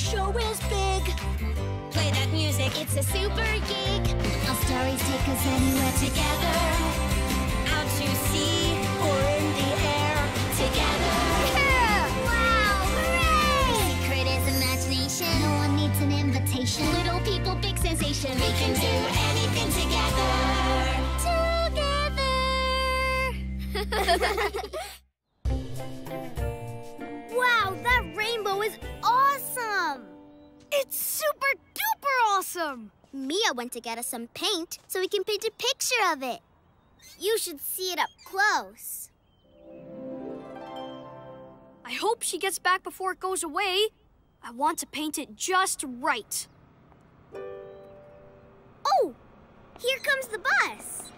show is big. Play that music, it's a super gig. Our stories take us anywhere Together, out to sea or in the air. Together. Wow! Hooray! Secret is imagination. No one needs an invitation. Little people, big sensation. We can do anything together. wow, awesome! Mia went to get us some paint so we can paint a picture of it. You should see it up close. I hope she gets back before it goes away. I want to paint it just right. Oh, here comes the bus.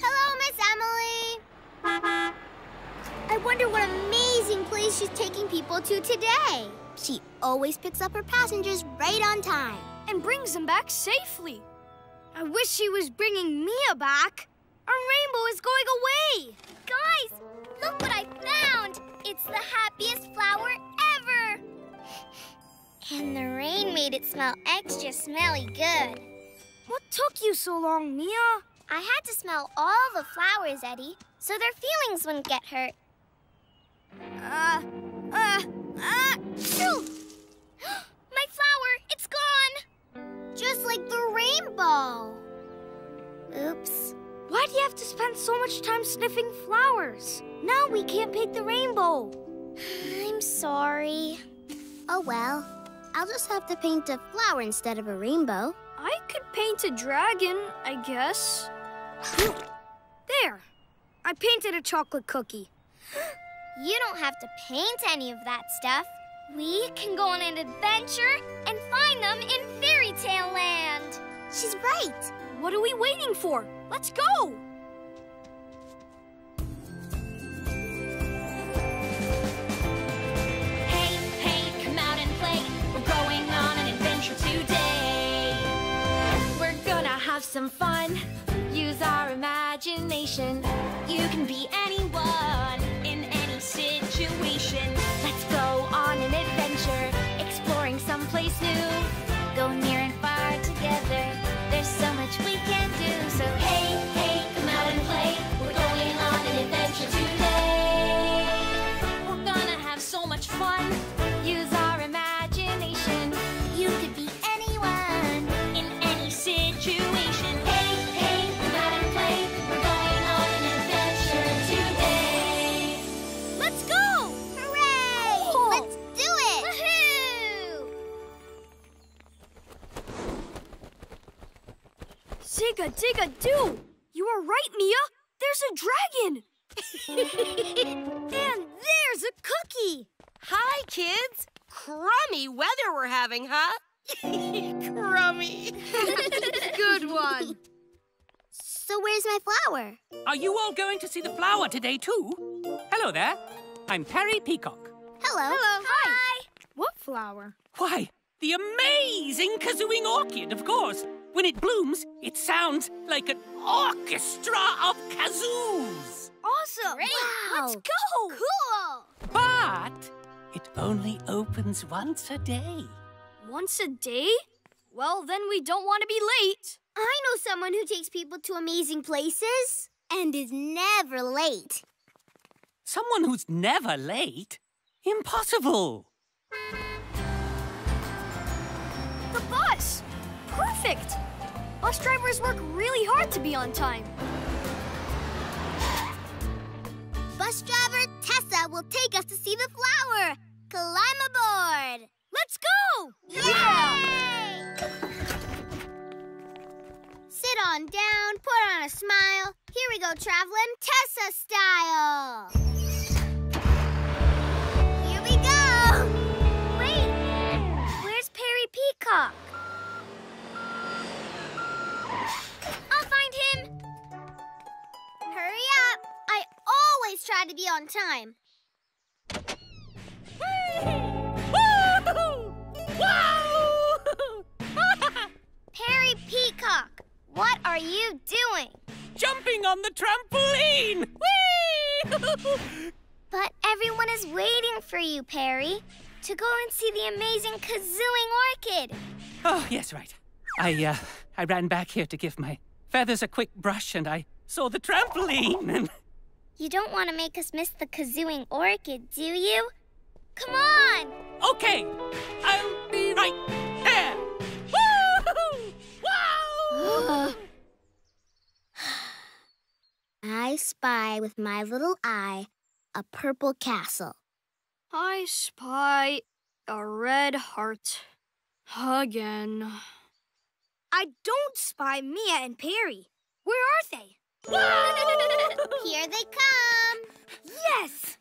Hello, Miss Emily. I wonder what amazing place she's taking people to today. She always picks up her passengers right on time. And brings them back safely. I wish she was bringing Mia back. Our rainbow is going away. Guys, look what I found. It's the happiest flower ever. And the rain made it smell extra smelly good. What took you so long, Mia? I had to smell all the flowers, Eddie, so their feelings wouldn't get hurt. Uh, uh, uh! My flower, it's gone! Just like the rainbow. Oops. Why do you have to spend so much time sniffing flowers? Now we can't paint the rainbow. I'm sorry. Oh well. I'll just have to paint a flower instead of a rainbow. I could paint a dragon, I guess. there. I painted a chocolate cookie. You don't have to paint any of that stuff. We can go on an adventure and find them in fairy tale land. She's right. What are we waiting for? Let's go! Hey, hey, come out and play. We're going on an adventure today. We're gonna have some fun. Use our imagination. You can be anyone go on an adventure, exploring someplace new. Go near and far together. There's so much we can do. So Zigga digga doo! You are right, Mia! There's a dragon! and there's a cookie! Hi, kids. Crummy weather we're having, huh? Crummy. Good one! So where's my flower? Are you all going to see the flower today, too? Hello there. I'm Perry Peacock. Hello. Hello, hi. Hi. What flower? Why, the amazing kazooing orchid, of course. When it blooms, it sounds like an orchestra of kazoos. Awesome! Wow. Let's go! Cool. But it only opens once a day. Once a day? Well, then we don't want to be late. I know someone who takes people to amazing places and is never late. Someone who's never late? Impossible. The bus! Perfect! Bus drivers work really hard to be on time. Bus driver Tessa will take us to see the flower. Climb aboard. Let's go! Yay! Sit on down, put on a smile. Here we go, traveling Tessa style. Here we go. Wait, where's Perry Peacock? Hurry up. I always try to be on time. Perry Peacock, what are you doing? Jumping on the trampoline! Whee! But everyone is waiting for you, Perry, to go and see the amazing kazooing orchid. Oh, yes, right. I, uh, I ran back here to give my feathers a quick brush and I saw the trampoline and... You don't want to make us miss the kazooing orchid, do you? Come on! Okay, I'll be right there. Woo! Wow! I spy with my little eye a purple castle. I spy a red heart. Again. I don't spy Mia and Perry. Where are they? Here they come. Yes!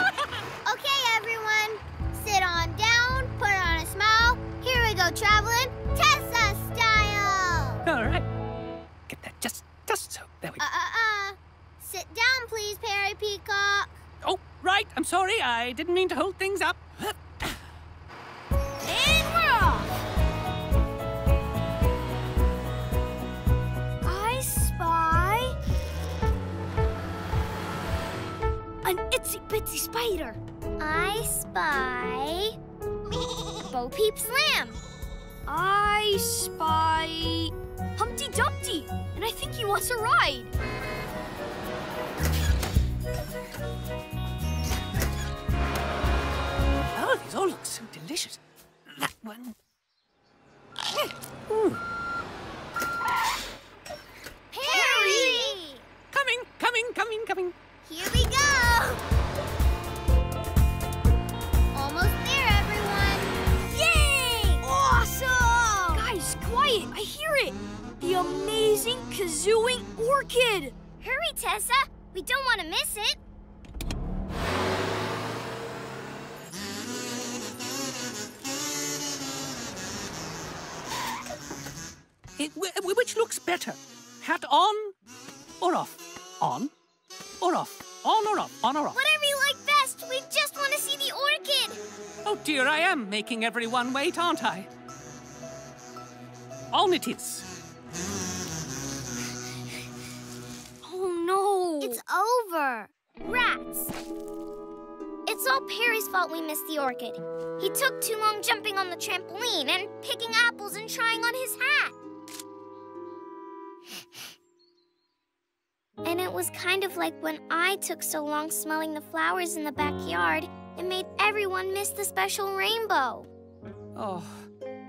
Okay, everyone. Sit on down, put on a smile. Here we go, traveling Tessa style. All right. Get that just, just so. There we go. Uh uh uh. Sit down, please, Perry Peacock. Oh, right. I'm sorry. I didn't mean to hold things up. an itsy bitsy spider. I spy Bo Peep Slam. I spy Humpty Dumpty, and I think he wants a ride. Oh, these all look so delicious. That one. Ooh. Perry! Coming, coming, coming, coming. Here we go. Almost there, everyone. Yay! Awesome! Guys, quiet! I hear it! The amazing kazooing orchid! Hurry, Tessa. We don't want to miss it. It, wh- wh- which looks better? Hat on or off? On or off? On or off? On or off? Whatever you like best. We just want to see the orchid. Oh dear, I am making everyone wait, aren't I? On it is. Oh no! It's over. Rats. It's all Perry's fault we missed the orchid. He took too long jumping on the trampoline and picking apples and trying on his hat. And it was kind of like when I took so long smelling the flowers in the backyard, it made everyone miss the special rainbow. Oh,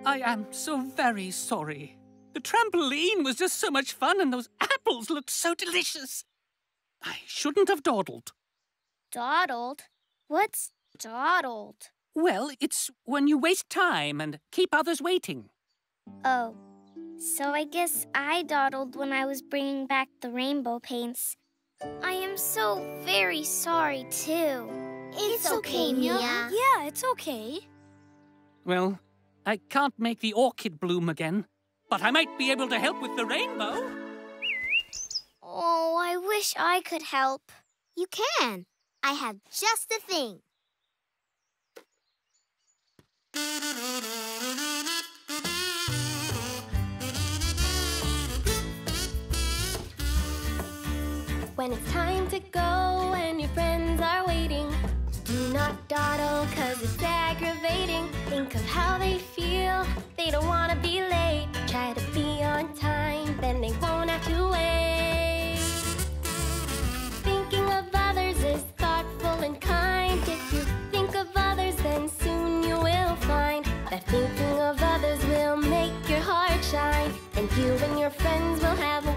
I am so very sorry. The trampoline was just so much fun and those apples looked so delicious. I shouldn't have dawdled. Dawdled? What's dawdled? Well, it's when you waste time and keep others waiting. Oh, so I guess I dawdled when I was bringing back the rainbow paints. I am so very sorry, too. It's, okay, Mia. Yeah, it's okay. Well, I can't make the orchid bloom again, but I might be able to help with the rainbow. Oh, I wish I could help. You can. I have just the thing. When it's time to go and your friends are waiting, do not dawdle cause it's aggravating. Think of how they feel, they don't wanna be late. Try to be on time, then they won't have to wait. Thinking of others is thoughtful and kind. If you think of others, then soon you will find that thinking of others will make your heart shine. And you and your friends will have a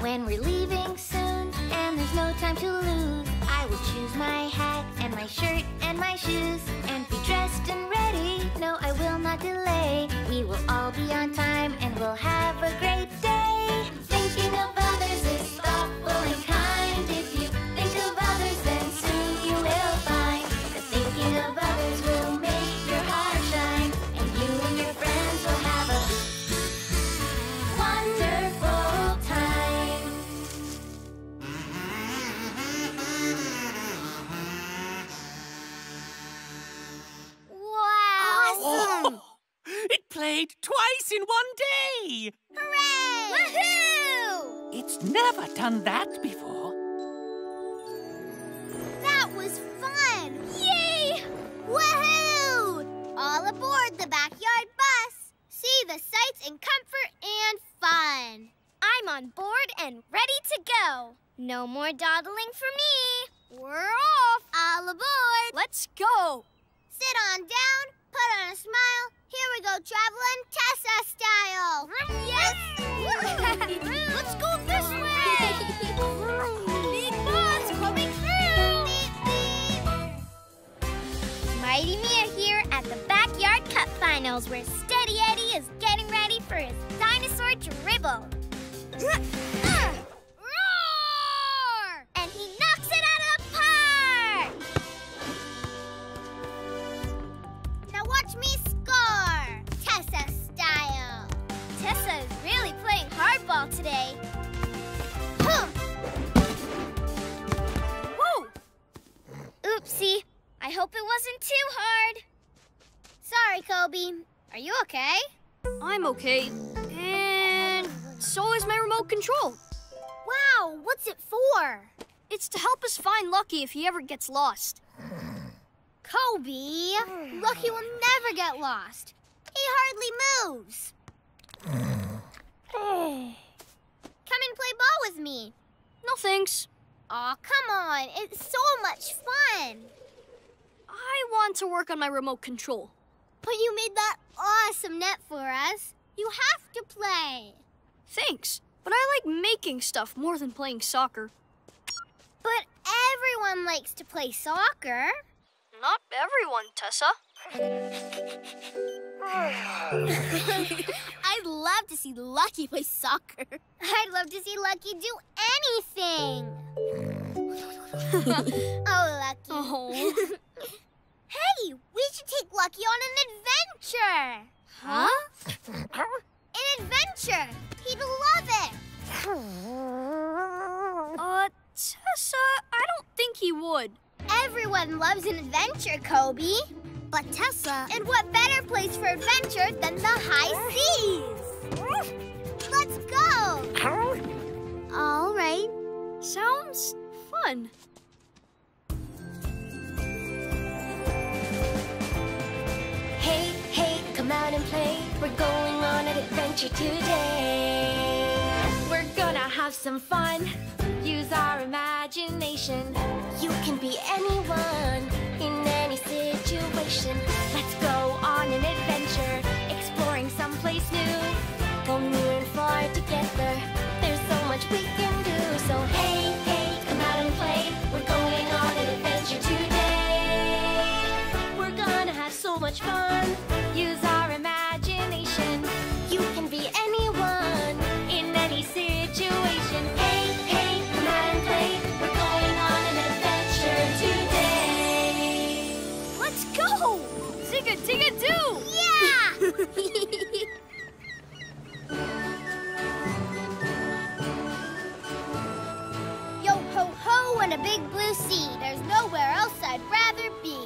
When we're leaving soon and there's no time to lose, I will choose my hat and my shirt and my shoes and be dressed and ready. No, I will not delay. We will all be on time and we'll have a great day. Thinking of played twice in one day! Hooray! Woohoo! It's never done that before. That was fun! Yay! Woohoo! All aboard the backyard bus. See the sights in comfort and fun. I'm on board and ready to go. No more dawdling for me. We're off! All aboard. Let's go! Sit on down, put on a smile. Here we go, traveling Tessa style. Yes! Let's go this way! Big bus coming through! Beep, beep. Mighty Mia here at the Backyard Cup Finals where Steady Eddie is getting ready for his dinosaur dribble. Roar! Uh, today. Huh. Whoa! Oopsie. I hope it wasn't too hard. Sorry, Koby. Are you okay? I'm okay. And so is my remote control. Wow, what's it for? It's to help us find Lucky if he ever gets lost. Koby, Lucky will never get lost. He hardly moves. Come and play ball with me. No thanks. Aw, come on. It's so much fun. I want to work on my remote control. But you made that awesome net for us. You have to play. Thanks, but I like making stuff more than playing soccer. But everyone likes to play soccer. Not everyone, Tessa. I'd love to see Lucky play soccer. I'd love to see Lucky do anything. oh, Lucky. Oh. Hey, we should take Lucky on an adventure. Huh? An adventure. He'd love it. Uh, Tessa, I don't think he would. Everyone loves an adventure, Koby. But Tessa, and what better place for adventure than the high seas? Let's go. All right. Sounds fun. Hey, hey, come out and play. We're going on an adventure today. We're gonna have some fun. Use our imagination. You can be anyone situation. Let's go on an adventure, exploring someplace new. Go near and far together. There's so much we can do. So hey, hey, come out and play. We're going on an adventure today. We're gonna have so much fun. Yo ho ho and a big blue sea. There's nowhere else I'd rather be.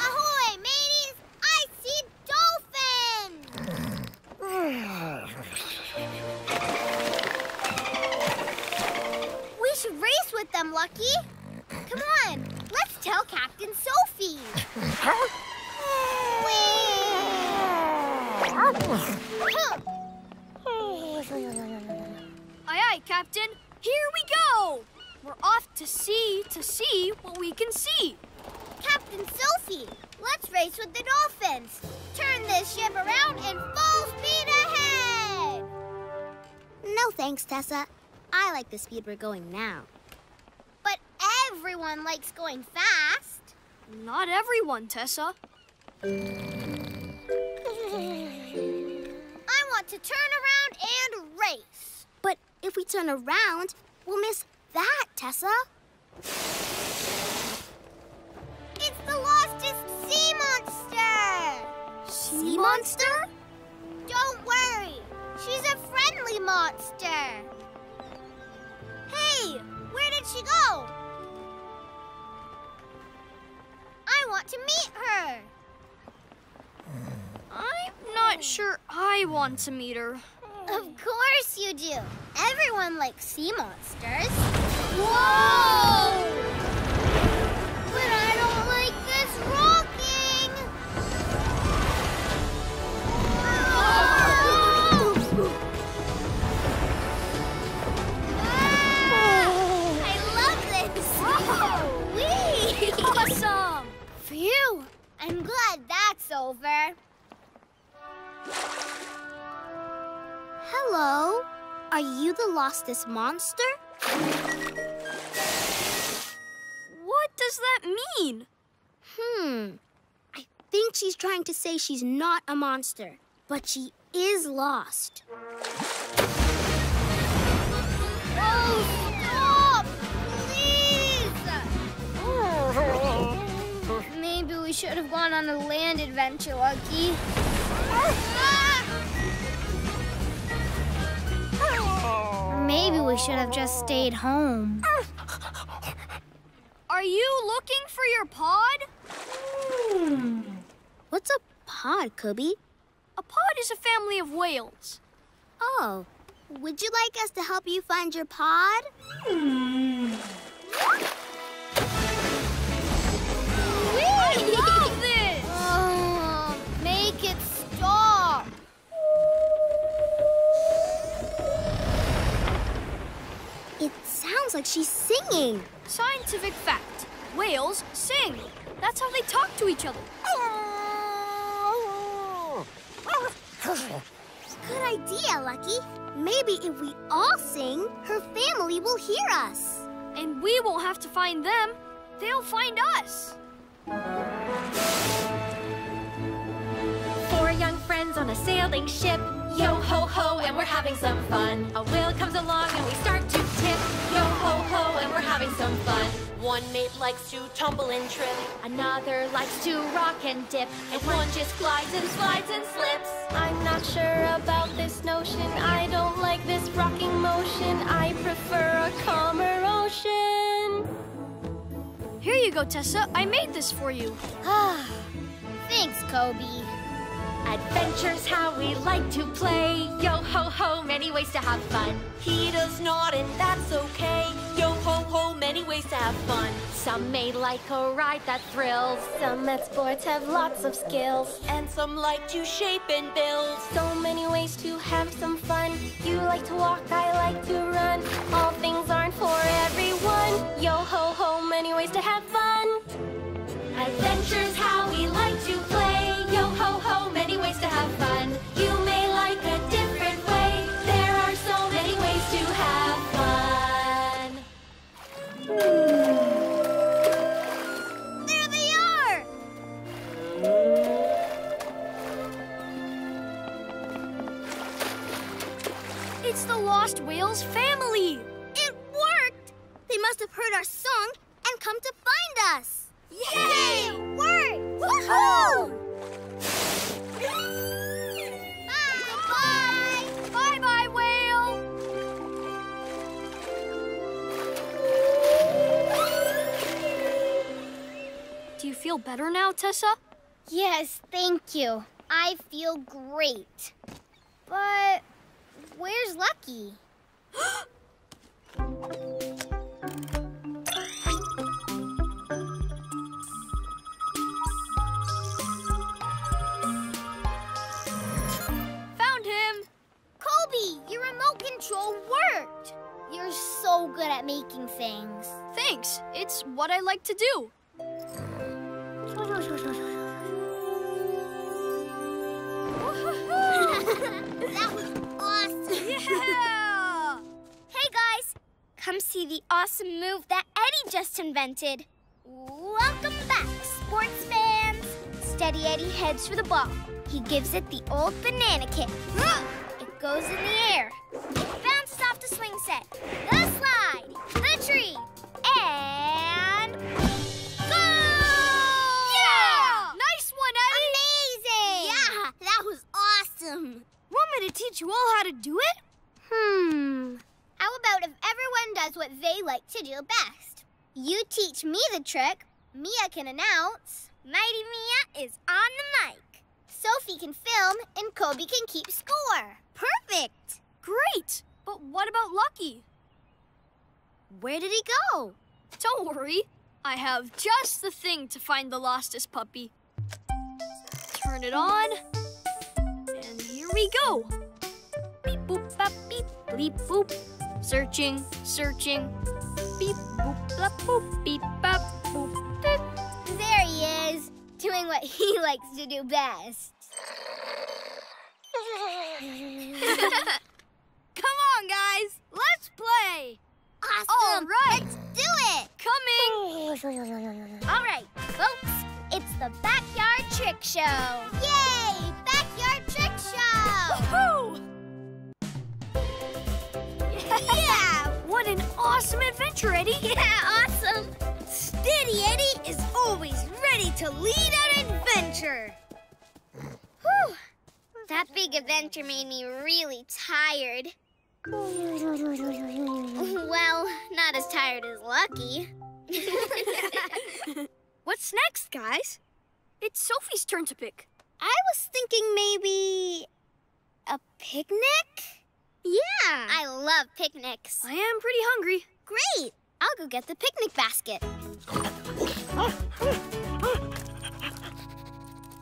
Ahoy, mateys! I see dolphins! we should race with them, Lucky. Come tell Captain Sophie. Aye aye, Captain. Here we go! We're off to sea to see what we can see. Captain Sophie, let's race with the dolphins. Turn this ship around and full speed ahead. No thanks, Tessa. I like the speed we're going now. Everyone likes going fast. Not everyone, Tessa. I want to turn around and race. But if we turn around, we'll miss that, Tessa. It's the lostest sea monster! Sea monster? Don't worry. She's a friendly monster. Hey, where did she go? I want to meet her. I'm not Sure, I want to meet her. Of course you do. Everyone likes sea monsters. Whoa! I'm glad that's over. Hello. Are you the lostest monster? What does that mean? Hmm. I think she's trying to say she's not a monster, but she is lost. Oh, should have gone on a land adventure, Lucky. Or maybe we should have just stayed home. Are you looking for your pod? What's a pod, Koby? A pod is a family of whales. Oh, would you like us to help you find your pod? I sounds like she's singing. Scientific fact. Whales sing. That's how they talk to each other. Good idea, Lucky. Maybe if we all sing, her family will hear us. And we won't have to find them. They'll find us. Four young friends on a sailing ship. Yo ho ho, and we're having some fun. A whale comes along and we start to tip. Yo ho ho, and we're having some fun. One mate likes to tumble and trip. Another likes to rock and dip, and one just glides and slides and slips. I'm not sure about this notion. I don't like this rocking motion. I prefer a calmer ocean. Here you go, Tessa. I made this for you. Ah, Thanks, Koby. Adventure's how we like to play. Yo ho ho, many ways to have fun. He does not, and that's okay. Yo ho ho, many ways to have fun. Some may like a ride that thrills. Some at sports have lots of skills. And some like to shape and build. So many ways to have some fun. You like to walk, I like to run. All things aren't for everyone. Yo ho ho, many ways to have fun. Adventure's how we like to play. Yo ho ho, have fun. You may like a different way. There are so many ways to have fun. There they are! It's the Lost Whales family. It worked! They must have heard our song and come to find us. Yay! Worked! Woohoo! Feel better now, Tessa? Yes, thank you. I feel great. But where's Lucky? Found him. Koby, your remote control worked. You're so good at making things. Thanks. It's what I like to do. That was awesome. Yeah! Hey guys, come see the awesome move that Eddie just invented. Welcome back, sports fans. Steady Eddie heads for the ball. He gives it the old banana kick. It goes in the air. It bounces off the swing set, the trick, Mia can announce. Mighty Mia is on the mic. Sophie Sophie can film and Koby can keep score. Perfect! Great! But what about Lucky? Where did he go? Don't worry. I have just the thing to find the lostest puppy. Turn it on. And here we go. Beep boop bop beep bleep boop. Searching, searching. Beep boop blop boop beep bop boop boop. There he is, doing what he likes to do best. Come on, guys. Let's play. Awesome! All right. Let's do it! Coming. All right, folks, it's the Backyard Trick Show. Yay! Awesome adventure, Eddie. Yeah, awesome! Steady Eddie is always ready to lead an adventure. Whew! That big adventure made me really tired. Well, not as tired as Lucky. What's next, guys? It's Sophie's turn to pick. I was thinking maybe a picnic? Yeah. I love picnics. I am pretty hungry. Great. I'll go get the picnic basket.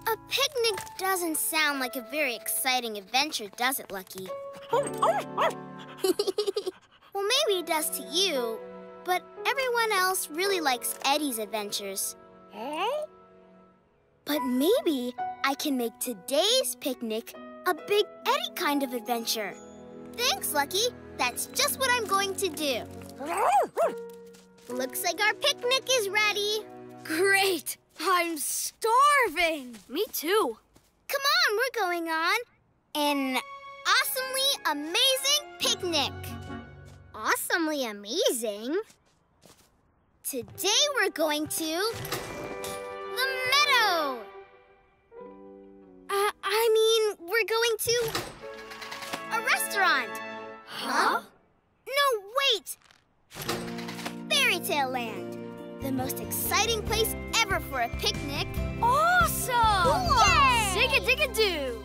A picnic doesn't sound like a very exciting adventure, does it, Lucky? well, maybe it does to you, but everyone else really likes Eddie's adventures. But maybe I can make today's picnic a big Eddie kind of adventure. Thanks, Lucky. That's just what I'm going to do. Looks like our picnic is ready. Great! I'm starving. Me too. Come on, we're going on an awesomely amazing picnic. Awesomely amazing? Today we're going to the meadow. Uh, I mean, we're going to a restaurant. Huh? No, wait! Fairy Tale Land. The most exciting place ever for a picnic. Awesome! Yay! Zigga digga doo!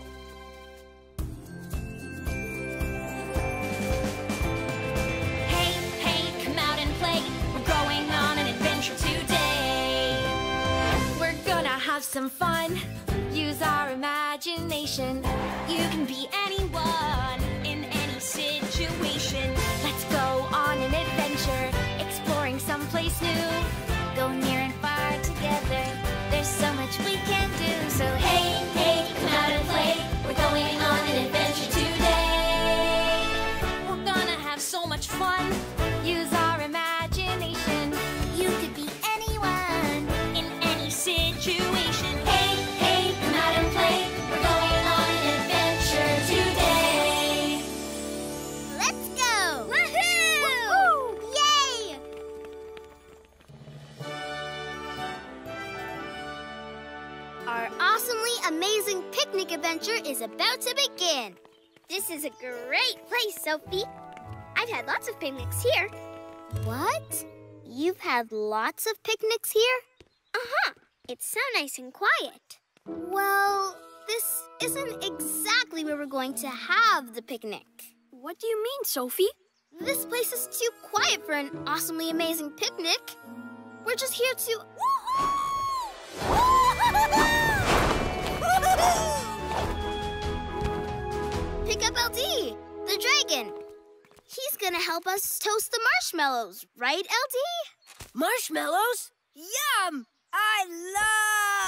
Hey, hey, come out and play. We're going on an adventure today. We're gonna have some fun. Use our imagination. You can be anyone someplace. Go near and far together. There's so much we can do. Amazing picnic adventure is about to begin. This is a great place, Sophie. I've had lots of picnics here. What? You've had lots of picnics here? Uh-huh. It's so nice and quiet. Well, this isn't exactly where we're going to have the picnic. What do you mean, Sophie? This place is too quiet for an awesomely amazing picnic. We're just here to. Pick up LD, the dragon. He's gonna help us toast the marshmallows, right, LD? Marshmallows? Yum! I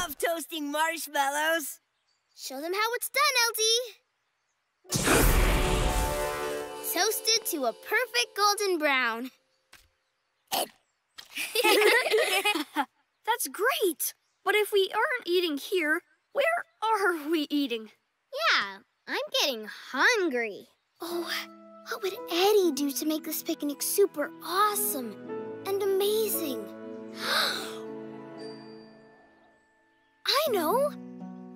love toasting marshmallows. Show them how it's done, LD. Toasted to a perfect golden brown. That's great. But if we aren't eating here, where are we eating? Yeah, I'm getting hungry. Oh, what would Eddie do to make this picnic super awesome and amazing? I know.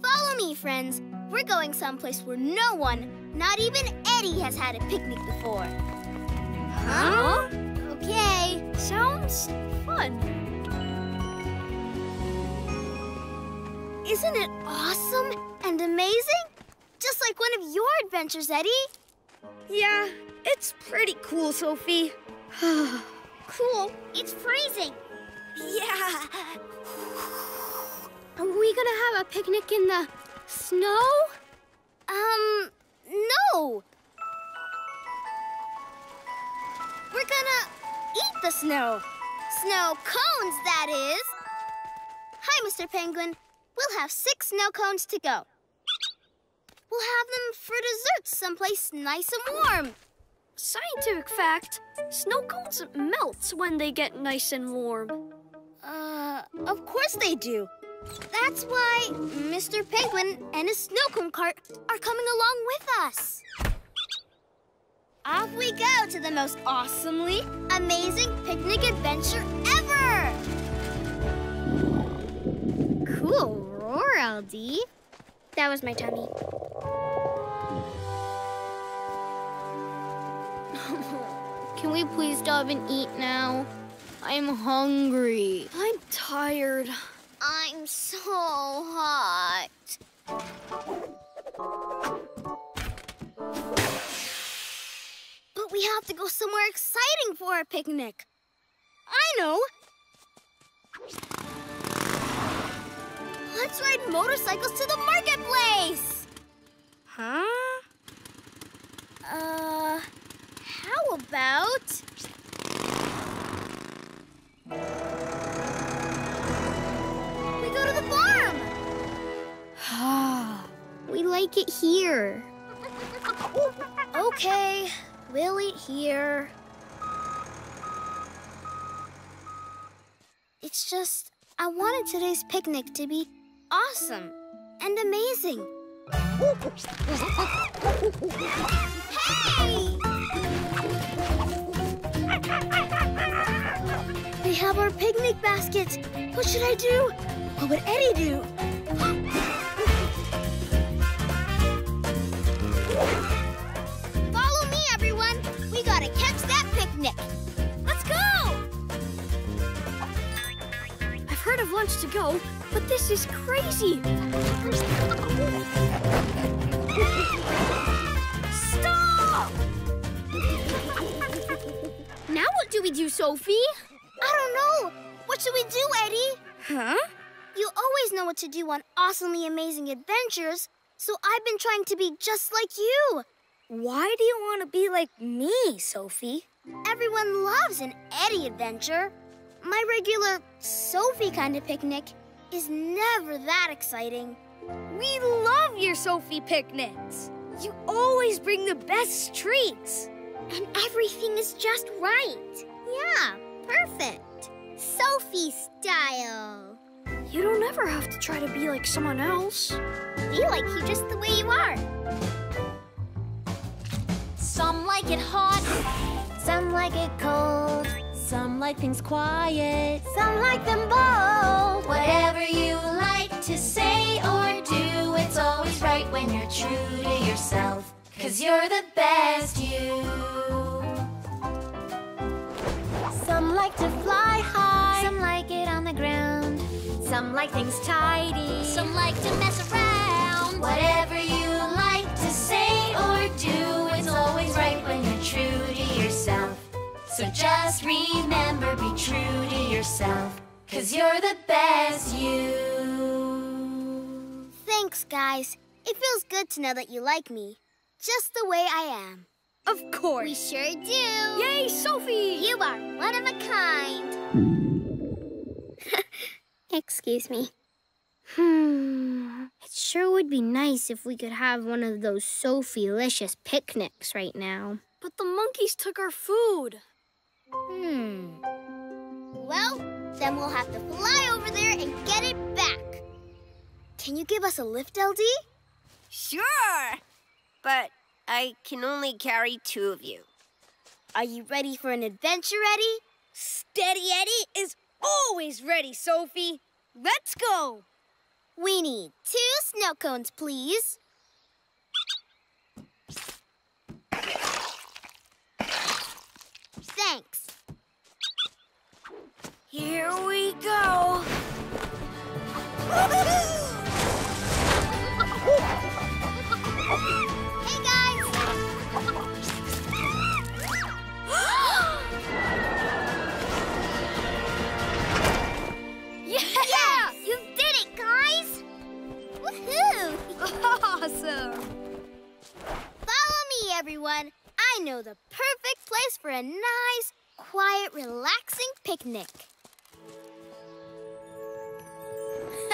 Follow me, friends. We're going someplace where no one, not even Eddie, has had a picnic before. Huh? Okay. Sounds fun. Isn't it awesome and amazing? Just like one of your adventures, Eddie. Yeah, it's pretty cool, Sophie. cool. It's freezing. Yeah. Are we gonna have a picnic in the snow? Um, no. We're gonna eat the snow. Snow cones, that is. Hi, Mr. Penguin. We'll have six snow cones to go. We'll have them for dessert someplace nice and warm. Scientific fact snow cones melt when they get nice and warm. Uh, of course they do. That's why Mr. Penguin and his snow cone cart are coming along with us. Off we go to the most awesomely amazing picnic adventure ever! Cool roar, LD. That was my tummy. Can we please stop and eat now? I'm hungry. I'm tired. I'm so hot. But we have to go somewhere exciting for our picnic. I know. Let's ride motorcycles to the marketplace. Huh? Uh, how about... We go to the farm. we like it here. Okay, we'll eat here. It's just, I wanted today's picnic to be awesome and amazing. Hey! They have our picnic baskets. What should I do? What would Eddie do? Follow me, everyone. We gotta catch that picnic. Let's go! I've heard of lunch to go, but this is crazy. Stop! now what do we do, Sophie? I don't know. What should we do, Eddie? Huh? You always know what to do on awesomely amazing adventures, so I've been trying to be just like you. Why do you want to be like me, Sophie? Everyone loves an Eddie adventure. My regular Sophie kind of picnic is never that exciting. We love your Sophie picnics. You always bring the best treats. And everything is just right. Yeah, perfect. Sophie style. You don't ever have to try to be like someone else. Be like you just the way you are. Some like it hot, some like it cold, some like things quiet, some like them bold. Whatever you like to say or do, it's always right when you're true to yourself. Cause you're the best you. Some like to fly high, some like it on the ground. Some like things tidy, some like to mess around. Whatever you like to say or do, it's always right when you're true. So just remember, be true to yourself. Cause you're the best you. Thanks, guys. It feels good to know that you like me, just the way I am. Of course. We sure do. Yay, Sophie! You are one of a kind. Excuse me. Hmm. It sure would be nice if we could have one of those Sophie-licious picnics right now. But the monkeys took our food. Hmm. Well, then we'll have to fly over there and get it back. Can you give us a lift, LD? Sure. But I can only carry two of you. Are you ready for an adventure, Eddie? Steady Eddie is always ready, Sophie. Let's go. We need two snow cones, please. Thanks. Here we go. hey, guys! yes! You did it, guys! Woohoo! awesome! Follow me, everyone. I know the perfect place for a nice, quiet, relaxing picnic.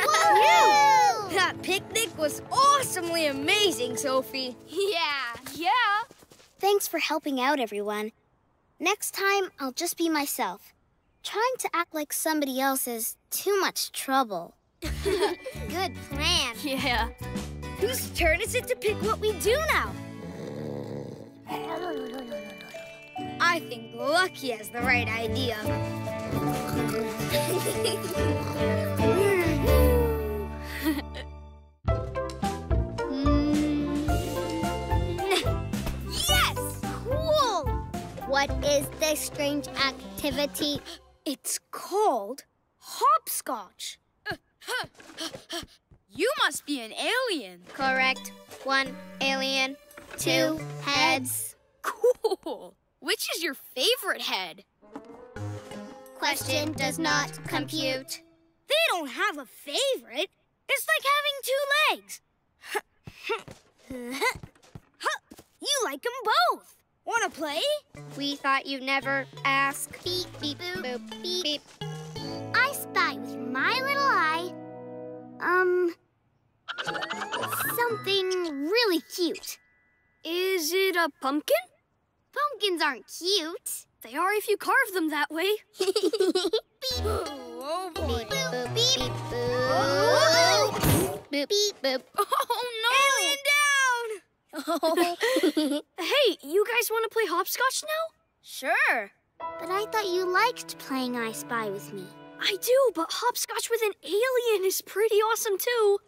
Woohoo! That picnic was awesomely amazing, Sophie. Yeah, yeah. Thanks for helping out, everyone. Next time, I'll just be myself. Trying to act like somebody else is too much trouble. Good plan. Yeah. Whose turn is it to pick what we do now? I think Lucky has the right idea. What is this strange activity? It's called hopscotch. You must be an alien. Correct. One alien, two heads. Cool. Which is your favorite head? Question does not compute. They don't have a favorite. It's like having two legs. you like them both. Want to play? We thought you'd never ask. Beep, beep, boop, boop, beep, beep. I spy with my little eye. Um, something really cute. Is it a pumpkin? Pumpkins aren't cute. They are if you carve them that way. beep, Oh boy. beep, boop, beep, boop. Boop, beep, boop. Oh Alien Hey, you guys want to play hopscotch now? Sure. But I thought you liked playing I Spy with me. I do, but hopscotch with an alien is pretty awesome too.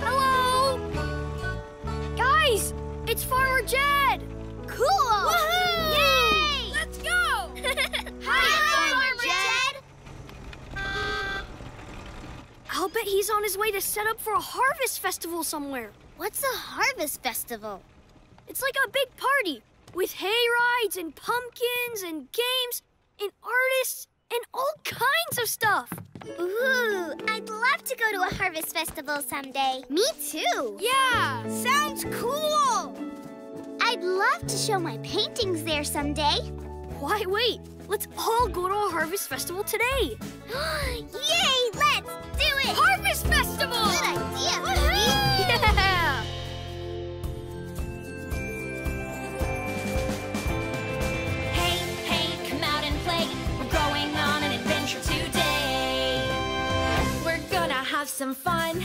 Hello! Guys, it's Farmer Jed! Cool! Woohoo! I'll bet he's on his way to set up for a harvest festival somewhere. What's a harvest festival? It's like a big party with hay rides and pumpkins and games and artists and all kinds of stuff. Ooh, I'd love to go to a harvest festival someday. Me too. Yeah. Sounds cool. I'd love to show my paintings there someday. Why wait? Let's all go to a harvest festival today. Yay! Let's do it! Harvest festival! Good idea. Yeah! Hey, hey, come out and play. We're going on an adventure today. We're gonna have some fun.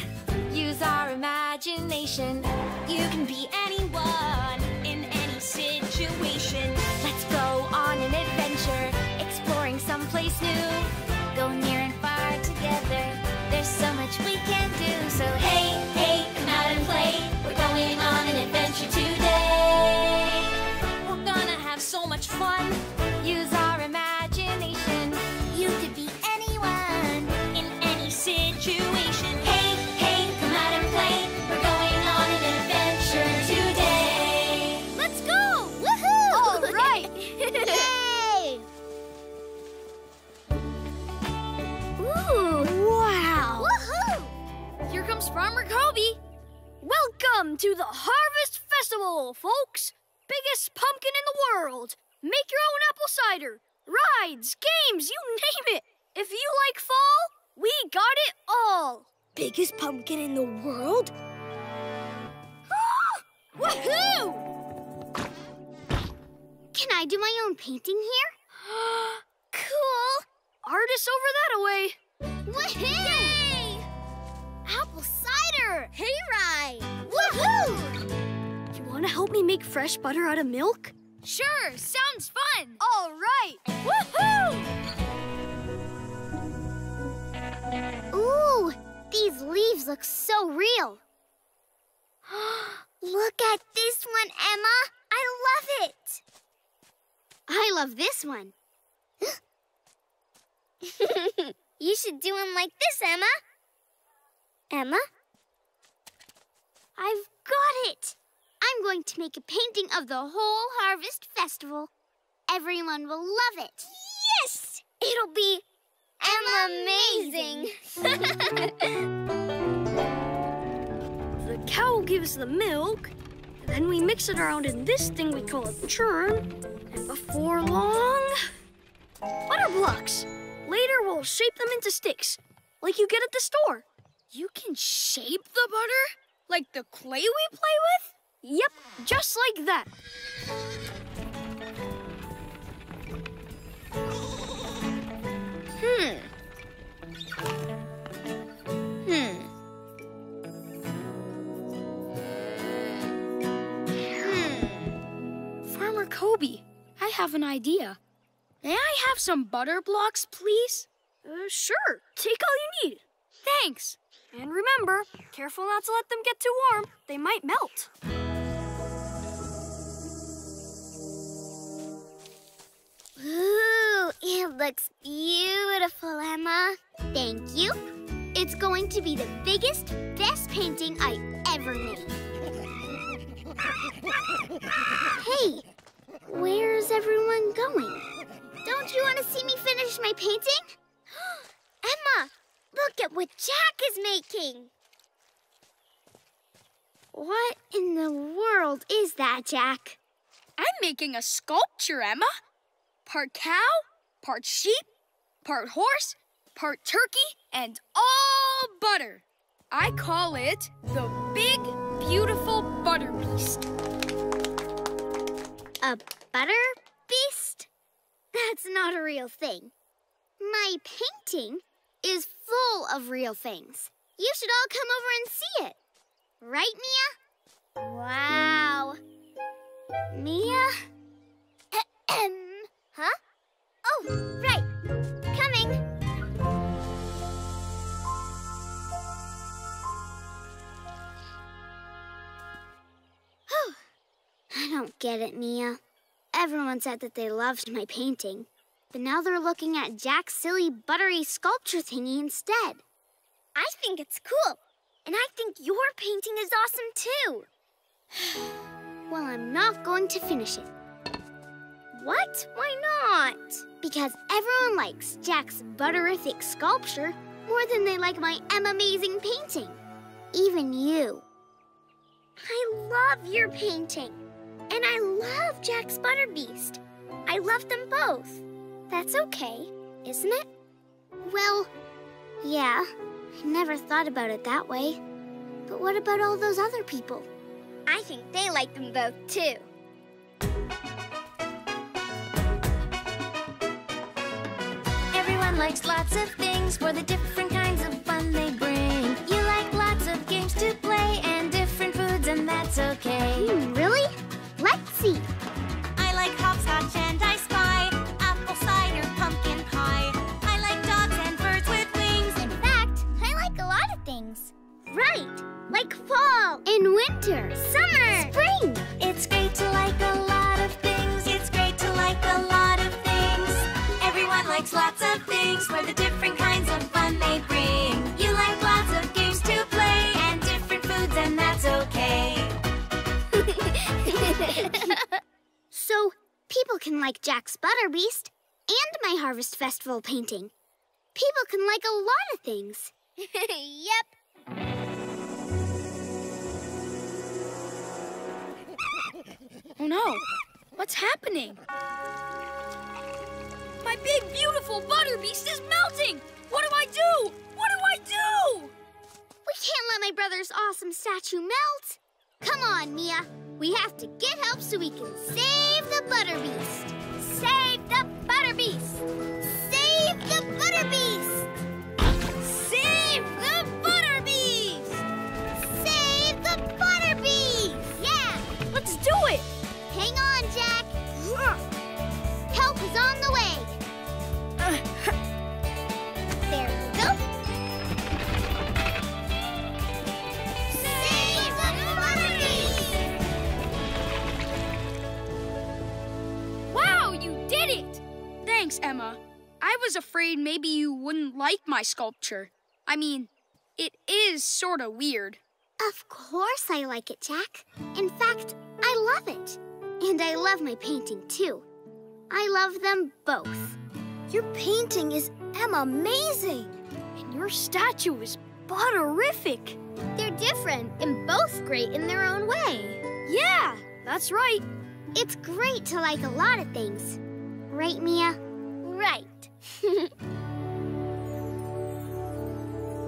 Use our imagination. You can be anyone someplace new. Go near and far together. There's so much we can do. So hey, hey, come out and play. We're going on an adventure today. We're gonna have so much fun. Use Farmer Koby. Welcome to the Harvest Festival, folks. Biggest pumpkin in the world. Make your own apple cider. Rides, games, you name it. If you like fall, we got it all. Biggest pumpkin in the world? Ah, Woohoo! Can I do my own painting here? cool! Artists over that away. Woohoo! Apple cider! Hayride! Woohoo! You want to help me make fresh butter out of milk? Sure. Sounds fun. All right. Woohoo! Ooh, these leaves look so real. look at this one, Emma. I love it. I love this one. you should do them like this, Emma. Emma? I've got it. I'm going to make a painting of the whole Harvest Festival. Everyone will love it. Yes! It'll be amazing. the cow gives the milk, then we mix it around in this thing we call a churn, and before long, butter blocks. Later, we'll shape them into sticks, like you get at the store. You can shape the butter? Like the clay we play with? Yep, just like that. Hmm. Hmm. Hmm. Farmer Koby, I have an idea. May I have some butter blocks, please? Uh, sure. Take all you need. Thanks. And remember, careful not to let them get too warm. They might melt. Ooh, it looks beautiful, Emma. Thank you. It's going to be the biggest, best painting I ever made. hey, where's everyone going? Don't you want to see me finish my painting? Emma, look at what Jack is making. What in the world is that, Jack? I'm making a sculpture, Emma. Part cow, part sheep, part horse, part turkey, and all butter. I call it the Big Beautiful Butter Beast. A butter beast? That's not a real thing. My painting is full of real things. You should all come over and see it. Right, Mia? Wow. Mia? Huh? Oh, right. Coming. I don't get it, Mia. Everyone said that they loved my painting, but now they're looking at Jack's silly buttery sculpture thingy instead. I think it's cool, and I think your painting is awesome too. well, I'm not going to finish it. What? Why not? Because everyone likes Jack's butterific sculpture more than they like my M-amazing painting. Even you. I love your painting. And I love Jack's Butter Beast. I love them both. That's okay, isn't it? Well, yeah. I never thought about it that way. But what about all those other people? I think they like them both, too. Everyone likes lots of things for the different kinds of fun they bring. Like fall In winter, summer, spring. It's great to like a lot of things. It's great to like a lot of things. Everyone likes lots of things for the different kinds of fun they bring. You like lots of games to play and different foods, and that's okay. So, people can like Jack's Butter Beast and my Harvest Festival painting. People can like a lot of things. yep. Oh no, what's happening? My big, beautiful butter beast is melting! What do I do? What do I do? We can't let my brother's awesome statue melt. Come on, Mia. We have to get help so we can save the Butter Beast. Save the Butter Beast. Save the Butter Beast. Thanks, Emma. I was afraid maybe you wouldn't like my sculpture. I mean, it is sort of weird. Of course I like it, Jack. In fact, I love it. And I love my painting, too. I love them both. Your painting is Emma amazing, And Your statue is butterific. They're different and both great in their own way. Yeah, that's right. It's great to like a lot of things. Right, Mia? Right.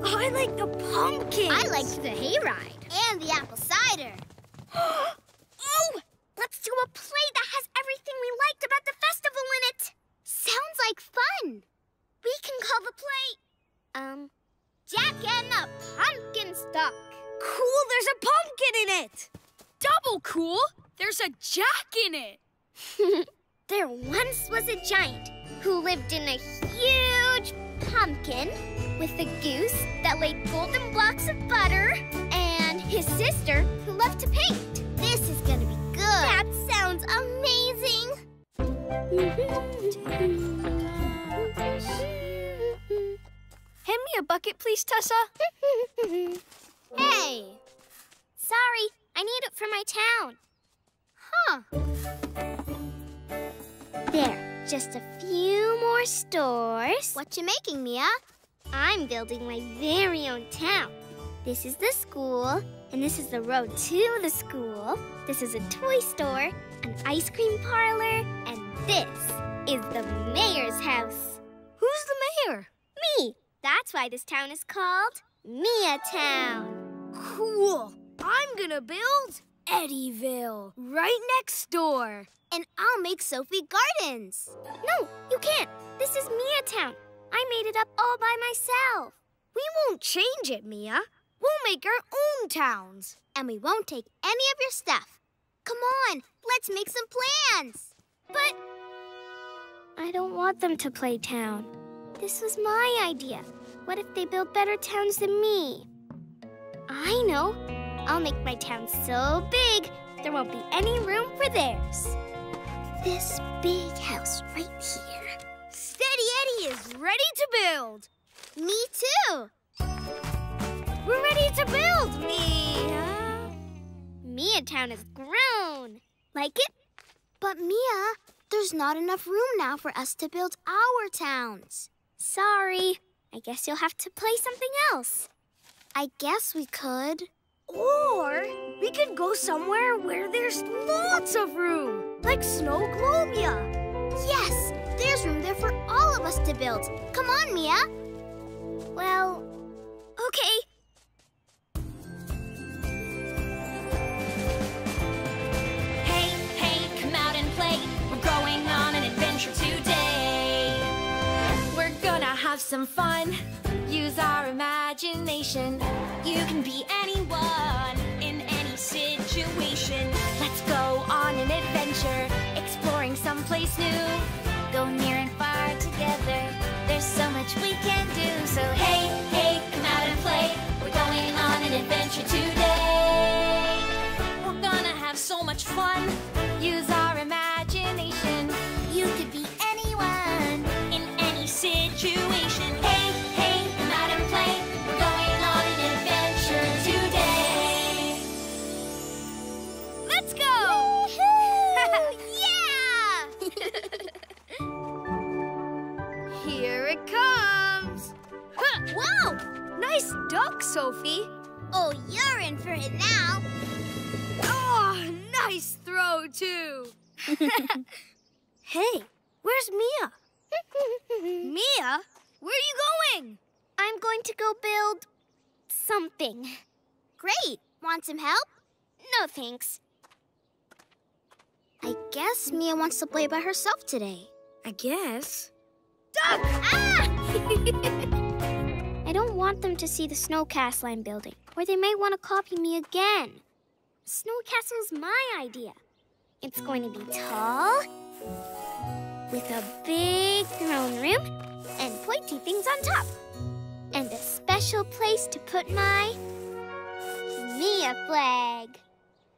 I like the pumpkin. I liked the hayride. And the apple cider. oh! Let's do a play that has everything we liked about the festival in it. Sounds like fun. We can call the play, um, Jack and the Pumpkin Stuck. Cool, there's a pumpkin in it. Double cool! There's a jack in it! There once was a giant who lived in a huge pumpkin with a goose that laid golden blocks of butter and his sister who loved to paint. This is gonna be good. That sounds amazing. Hand me a bucket, please, Tessa. hey! Sorry, I need it for my town. Huh. There, just a few more stores. What you making, Mia? I'm building my very own town. This is the school, and this is the road to the school. This is a toy store, an ice cream parlor, and this is the mayor's house. Who's the mayor? Me. That's why this town is called Mia Town. Cool. I'm gonna build Eddyville right next door. And I'll make Sophie Gardens. No, you can't. This is Mia Town. I made it up all by myself. We won't change it, Mia. We'll make our own towns. And we won't take any of your stuff. Come on, let's make some plans. But I don't want them to play town. This was my idea. What if they build better towns than me? I know. I'll make my town so big, there won't be any room for theirs. This big house right here. Steady Eddie is ready to build. Me too. We're ready to build, Mia. Mia Town has grown. Like it? But Mia, there's not enough room now for us to build our towns. Sorry. I guess you'll have to play something else. I guess we could. Or we could go somewhere where there's lots of room, like Snow Snowglobia. Yes, there's room there for all of us to build. Come on, Mia. Well, okay. Hey, hey, come out and play. We're going on an adventure today. We're gonna have some fun. Use our imagination. You can be anyone in any situation. Let's go on an adventure, exploring someplace new. Go near and far together. There's so much we can do. So hey, hey, come out and play. We're going on an adventure today. We're gonna have so much fun. Use our imagination. You could be anyone in any situation. Nice duck, Sophie. Oh, you're in for it now. Oh, nice throw, too. hey, where's Mia? Mia, where are you going? I'm going to go build something. Great. Want some help? No, thanks. I guess Mia wants to play by herself today. I guess. Duck! Ah! I don't want them to see the snow castle I'm building, or they may want to copy me again. Snow castle's my idea. It's going to be tall, with a big throne room, and pointy things on top. And a special place to put my Mia flag.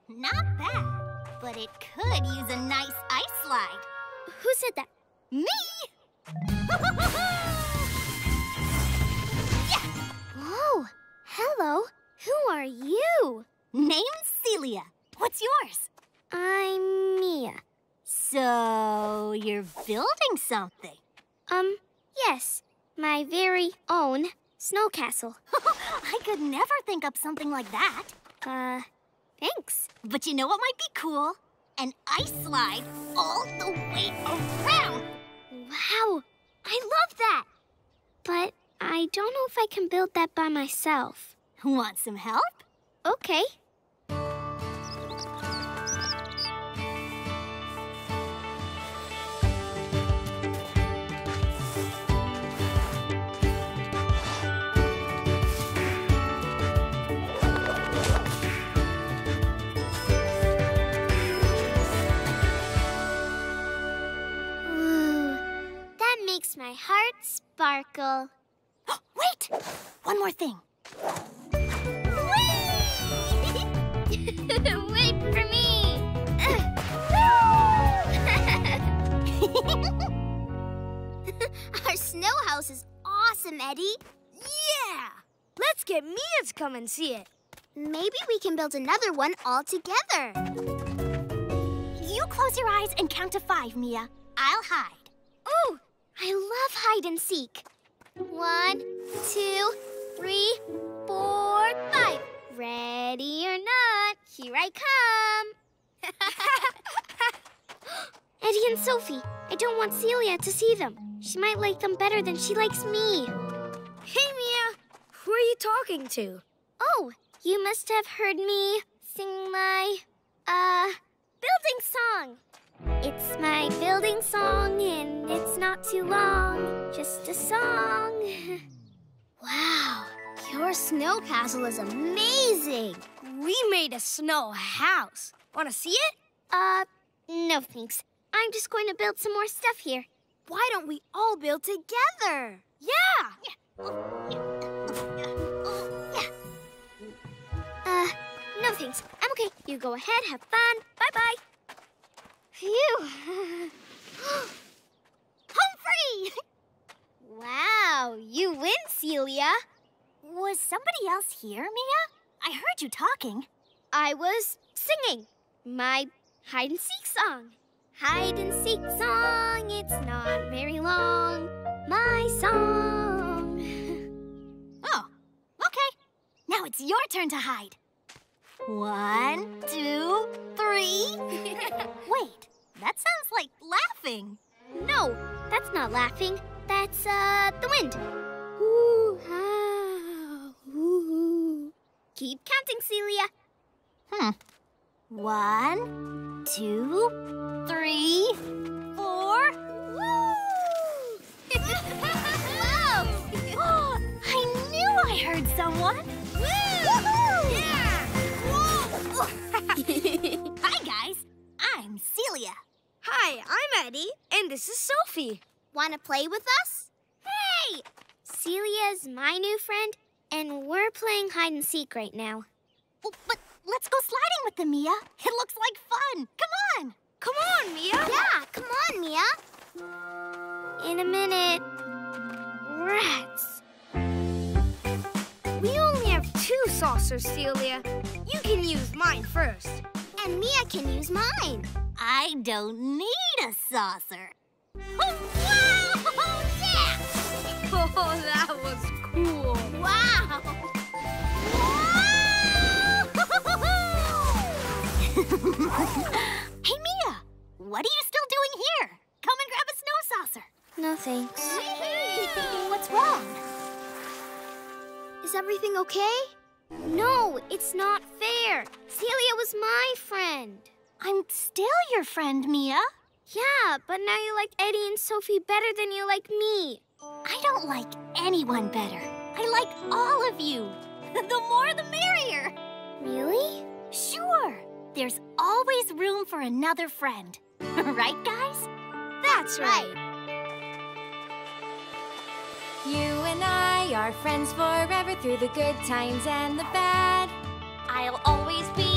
Not bad, but it could use a nice ice slide. Who said that? Me? Hello. Who are you? Name's Celia. What's yours? I'm Mia. So, you're building something. Um, yes. My very own Snow castle. I could never think up something like that. Uh, thanks. But you know what might be cool? An ice slide all the way around. Wow, I love that. But I don't know if I can build that by myself. Want some help? Okay. Ooh, that makes my heart sparkle. Wait! One more thing. Wait for me! Our snow house is awesome, Eddie. Yeah! Let's get Mia to come and see it. Maybe we can build another one all together. You close your eyes and count to five, Mia. I'll hide. Ooh, I love hide and seek. One, two, three, four, five. Ready or not, here I come. Eddie and Sophie, I don't want Celia to see them. She might like them better than she likes me. Hey, Mia. Who are you talking to? Oh, you must have heard me sing my, uh, building song. It's my building song, and it's not too long, just a song. wow, your snow castle is amazing. We made a snow house. Want to see it? Uh, no thanks. I'm just going to build some more stuff here. Why don't we all build together? Yeah! Uh, no thanks. I'm okay. You go ahead, have fun. Bye-bye. Phew. Home free! wow, you win, Celia. Was somebody else here, Mia? I heard you talking. I was singing my hide and seek song. Hide and seek song, it's not very long. My song. Oh, okay. Now it's your turn to hide. One, two, three. Wait, that sounds like laughing. No, that's not laughing. That's, uh, the wind. Ooh, ah, ooh. Keep counting, Celia. Hmm. One, two, three, four. Woo! Whoa! I knew I heard someone. I'm Celia. Hi, I'm Eddie, and this is Sophie. Want to play with us? Hey! Celia's my new friend, and we're playing hide and seek right now. Oh, but let's go sliding with them, Mia. It looks like fun. Come on. Come on, Mia. Yeah, come on, Mia. In a minute. Rats. We only have two saucers, Celia. You can use mine first. And Mia can use mine. I don't need a saucer. Oh, wow! Yeah! Oh, that was cool. Wow! hey, Mia. What are you still doing here? Come and grab a snow saucer. No thanks. What's wrong? Is everything okay? No, it's not fair. Celia was my friend. I'm still your friend, Mia. Yeah, but now you like Eddie and Sophie better than you like me. I don't like anyone better. I like all of you. the more the merrier. Really? Sure. There's always room for another friend. right, guys? That's right. You and I are friends forever through the good times and the bad. I'll always be your pal whenever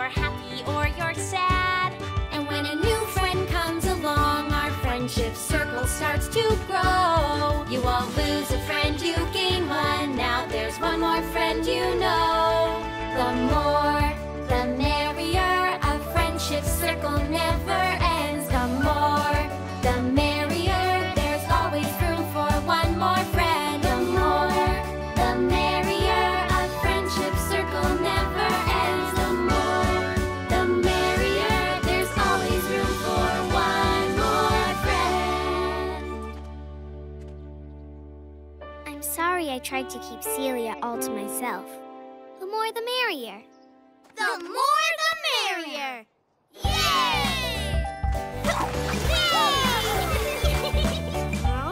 you're happy or you're sad. And when a new friend comes along, our friendship circle starts to grow. You won't lose a friend, you gain one. Now there's one more friend you know. I tried to keep Celia all to myself. The more the merrier. The more the merrier! Yay!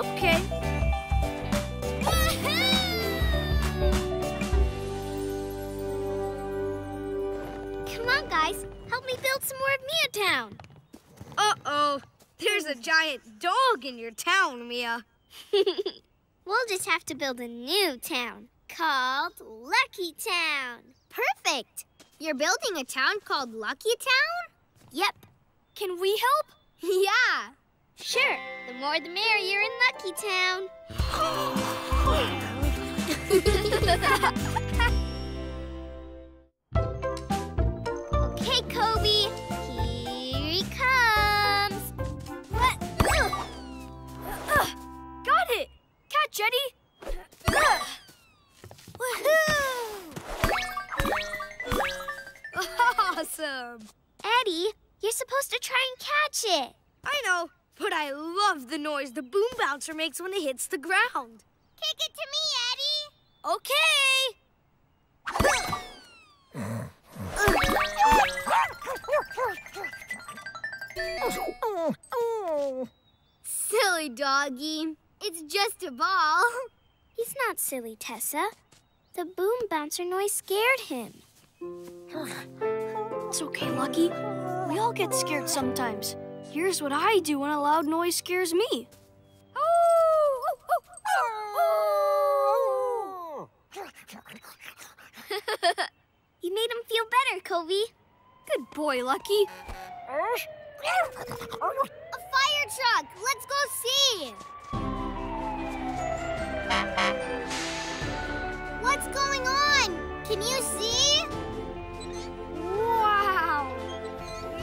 Okay. Come on, guys. Help me build some more of Mia Town. Uh-oh. There's a giant dog in your town, Mia. We'll just have to build a new town called Lucky Town. Perfect. You're building a town called Lucky Town? Yep. Can we help? Yeah. Sure. The more the merrier in Lucky Town. okay, Koby. Eddie! Ugh. Awesome. Eddie, you're supposed to try and catch it. I know, but I love the noise the boom bouncer makes when it hits the ground. Kick it to me, Eddie. Okay. Silly doggy. It's just a ball. He's not silly, Tessa. The boom bouncer noise scared him. It's okay, Lucky. We all get scared sometimes. Here's what I do when a loud noise scares me. You made him feel better, Koby. Good boy, Lucky. A fire truck! Let's go see! What's going on? Can you see? Wow.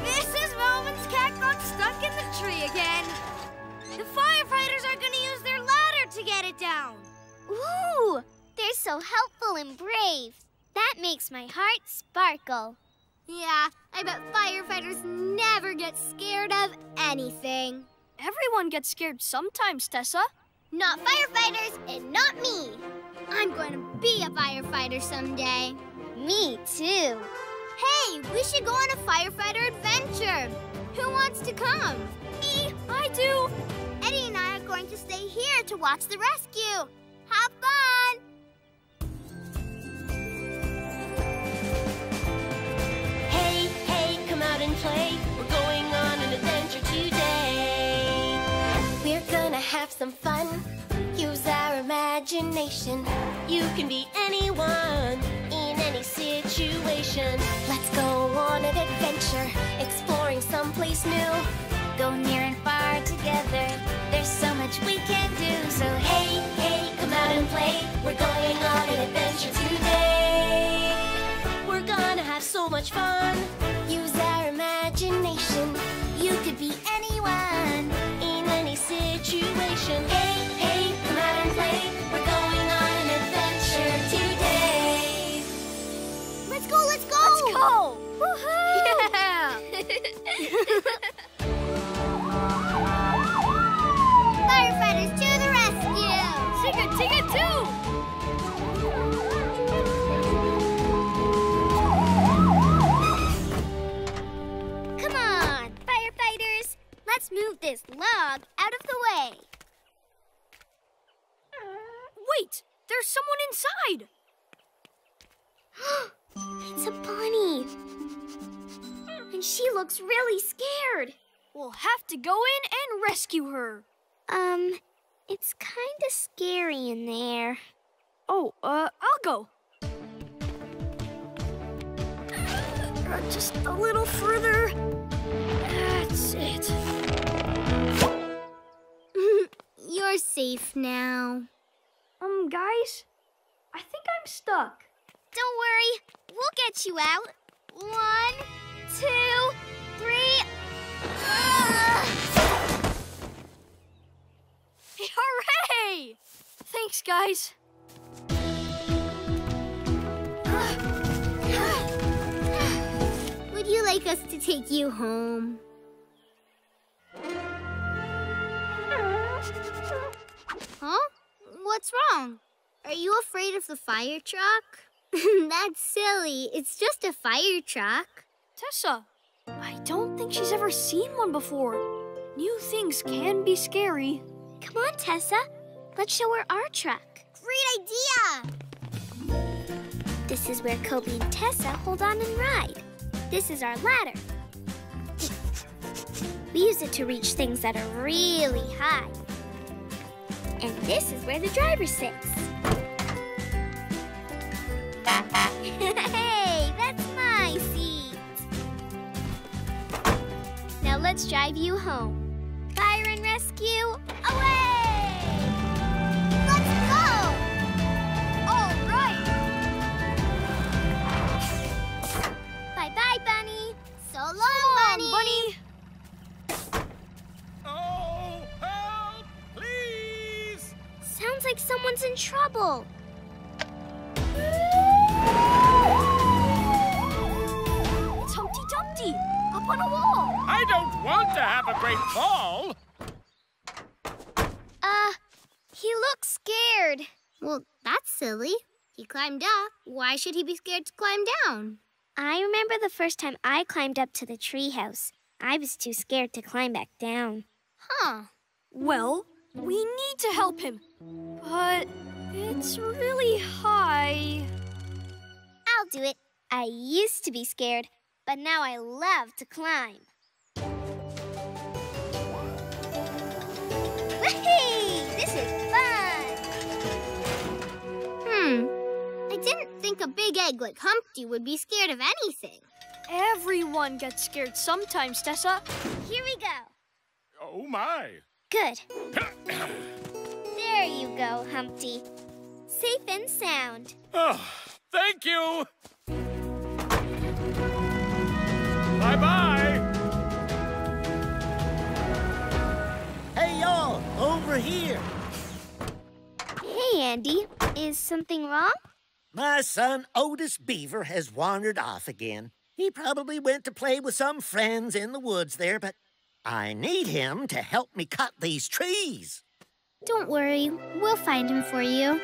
Mrs. Melvin's cat got stuck in the tree again. The firefighters are gonna use their ladder to get it down. Ooh! They're so helpful and brave. That makes my heart sparkle. Yeah, I bet firefighters never get scared of anything. Everyone gets scared sometimes, Tessa. Not firefighters and not me. I'm going to be a firefighter someday. Me too. Hey, we should go on a firefighter adventure. Who wants to come? Me, I do. Eddie and I are going to stay here to watch the rescue. Have fun! Hey, hey, come out and play. Have some fun. Use our imagination. You can be anyone in any situation. Let's go on an adventure, exploring someplace new. Go near and far together. There's so much we can do. So hey, hey, come out and play. We're going on an adventure today. We're gonna have so much fun. Use our imagination. You could be anyone let's go! Let's go! Woohoo! Yeah! Firefighters to the rescue! Ticket, ticket, too! Come on, firefighters! Let's move this log out of the way. Wait! There's someone inside! It's a bunny. And she looks really scared. We'll have to go in and rescue her. Um, it's kind of scary in there. Oh, uh, I'll go. Uh, just a little further. That's it. You're safe now. Um, guys, I think I'm stuck. Don't worry, we'll get you out. One, two, three. Hooray! Thanks, guys. Would you like us to take you home? Huh? What's wrong? Are you afraid of the fire truck? That's silly. It's just a fire truck. Tessa, I don't think she's ever seen one before. New things can be scary. Come on, Tessa. Let's show her our truck. Great idea! This is where Koby and Tessa hold on and ride. This is our ladder. We use it to reach things that are really high. And this is where the driver sits. Let's drive you home. Fire and rescue, away! Let's go! All right. Bye-bye, Bunny. So long, Come Bunny. on, Bunny. Oh, help! Please! Sounds like someone's in trouble. Up on a wall. I don't want to have a great fall! Uh, he looks scared. Well, that's silly. He climbed up. Why should he be scared to climb down? I remember the first time I climbed up to the treehouse. I was too scared to climb back down. Huh. Well, we need to help him. But it's really high. I'll do it. I used to be scared, but now I love to climb. Whee! This is fun! Hmm. I didn't think a big egg like Humpty would be scared of anything. Everyone gets scared sometimes, Tessa. Here we go. Oh, my! Good. There you go, Humpty. Safe and sound. Oh, thank you! Bye-bye! Hey, y'all, over here. Hey, Andy. Is something wrong? My son Otis Beaver has wandered off again. He probably went to play with some friends in the woods there, but I need him to help me cut these trees. Don't worry. We'll find him for you.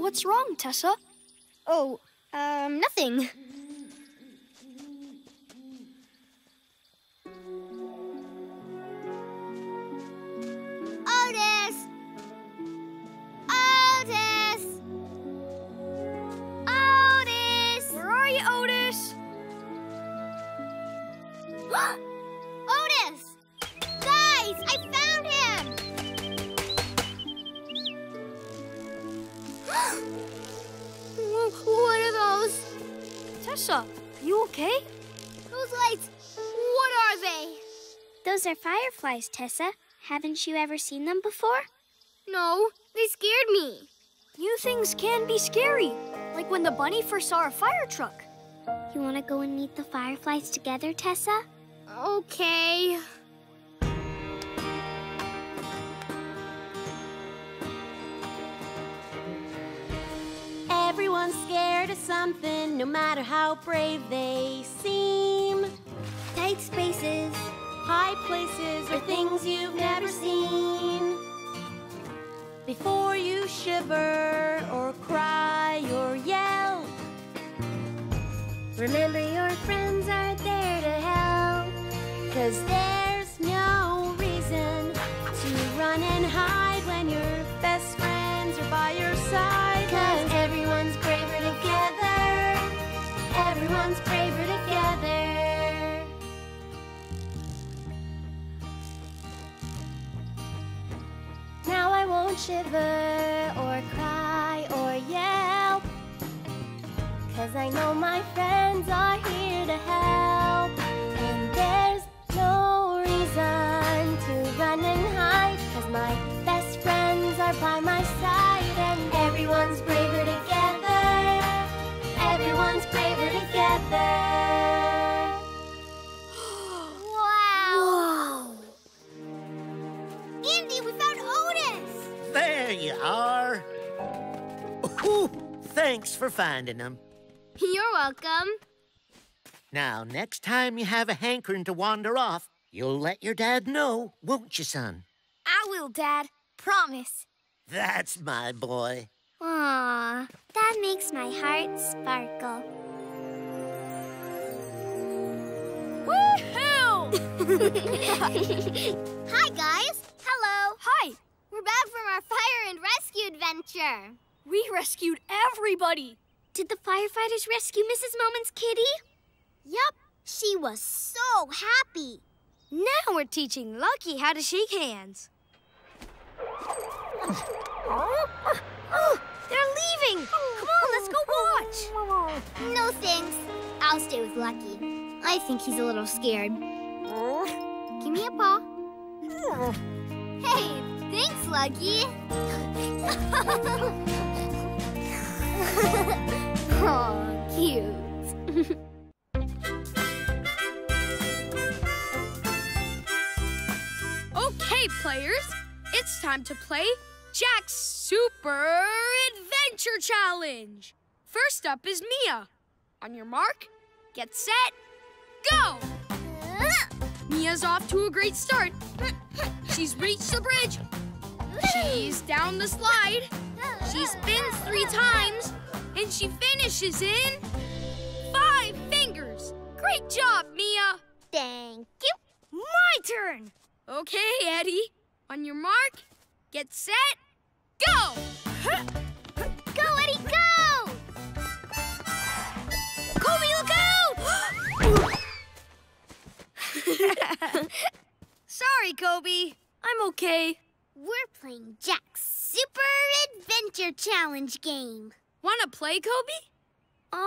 What's wrong, Tessa? Oh, um, nothing. Otis! Otis! Otis! Where are you, Otis? Tessa, you okay? Those lights, what are they? Those are fireflies, Tessa. Haven't you ever seen them before? No, they scared me. New things can be scary, like when the bunny first saw a fire truck. You want to go and meet the fireflies together, Tessa? Okay. Everyone's scared of something, no matter how brave they seem. Tight spaces. High places or things you've never seen. Before you shiver or cry or yell, remember your friends are there to help. Cause there's no reason to run and hide when your best friends are by your side. Now I won't shiver or cry or yell. Cause I know my friends are here to help. And there's no reason to run and hide. Cause my best friends are by my side. And everyone's braver together. Everyone's braver together. There you are. Ooh, thanks for finding them. You're welcome. Now, next time you have a hankering to wander off, you'll let your dad know, won't you, son? I will, Dad. Promise. That's my boy. Aw, that makes my heart sparkle. Woohoo! Hi, guys. Hello. Hi. We're back from our fire and rescue adventure. We rescued everybody. Did the firefighters rescue Mrs. Moment's kitty? Yup. She was so happy. Now we're teaching Lucky how to shake hands. They're leaving! Come on, let's go watch! No thanks. I'll stay with Lucky. I think he's a little scared. Give me a paw. Hey, thanks, Lucky. oh, cute. Okay, players, it's time to play Jack's Super Adventure Challenge. First up is Mia. On your mark, get set, go! Mia's off to a great start. She's reached the bridge. She's down the slide. She spins three times, and she finishes in five fingers. Great job, Mia. Thank you. My turn. Okay, Eddie. On your mark, get set, go! Go, Eddie, go! Koby, look out! Sorry, Koby. I'm okay. We're playing Jack's Super Adventure Challenge game. Wanna play, Koby? Um,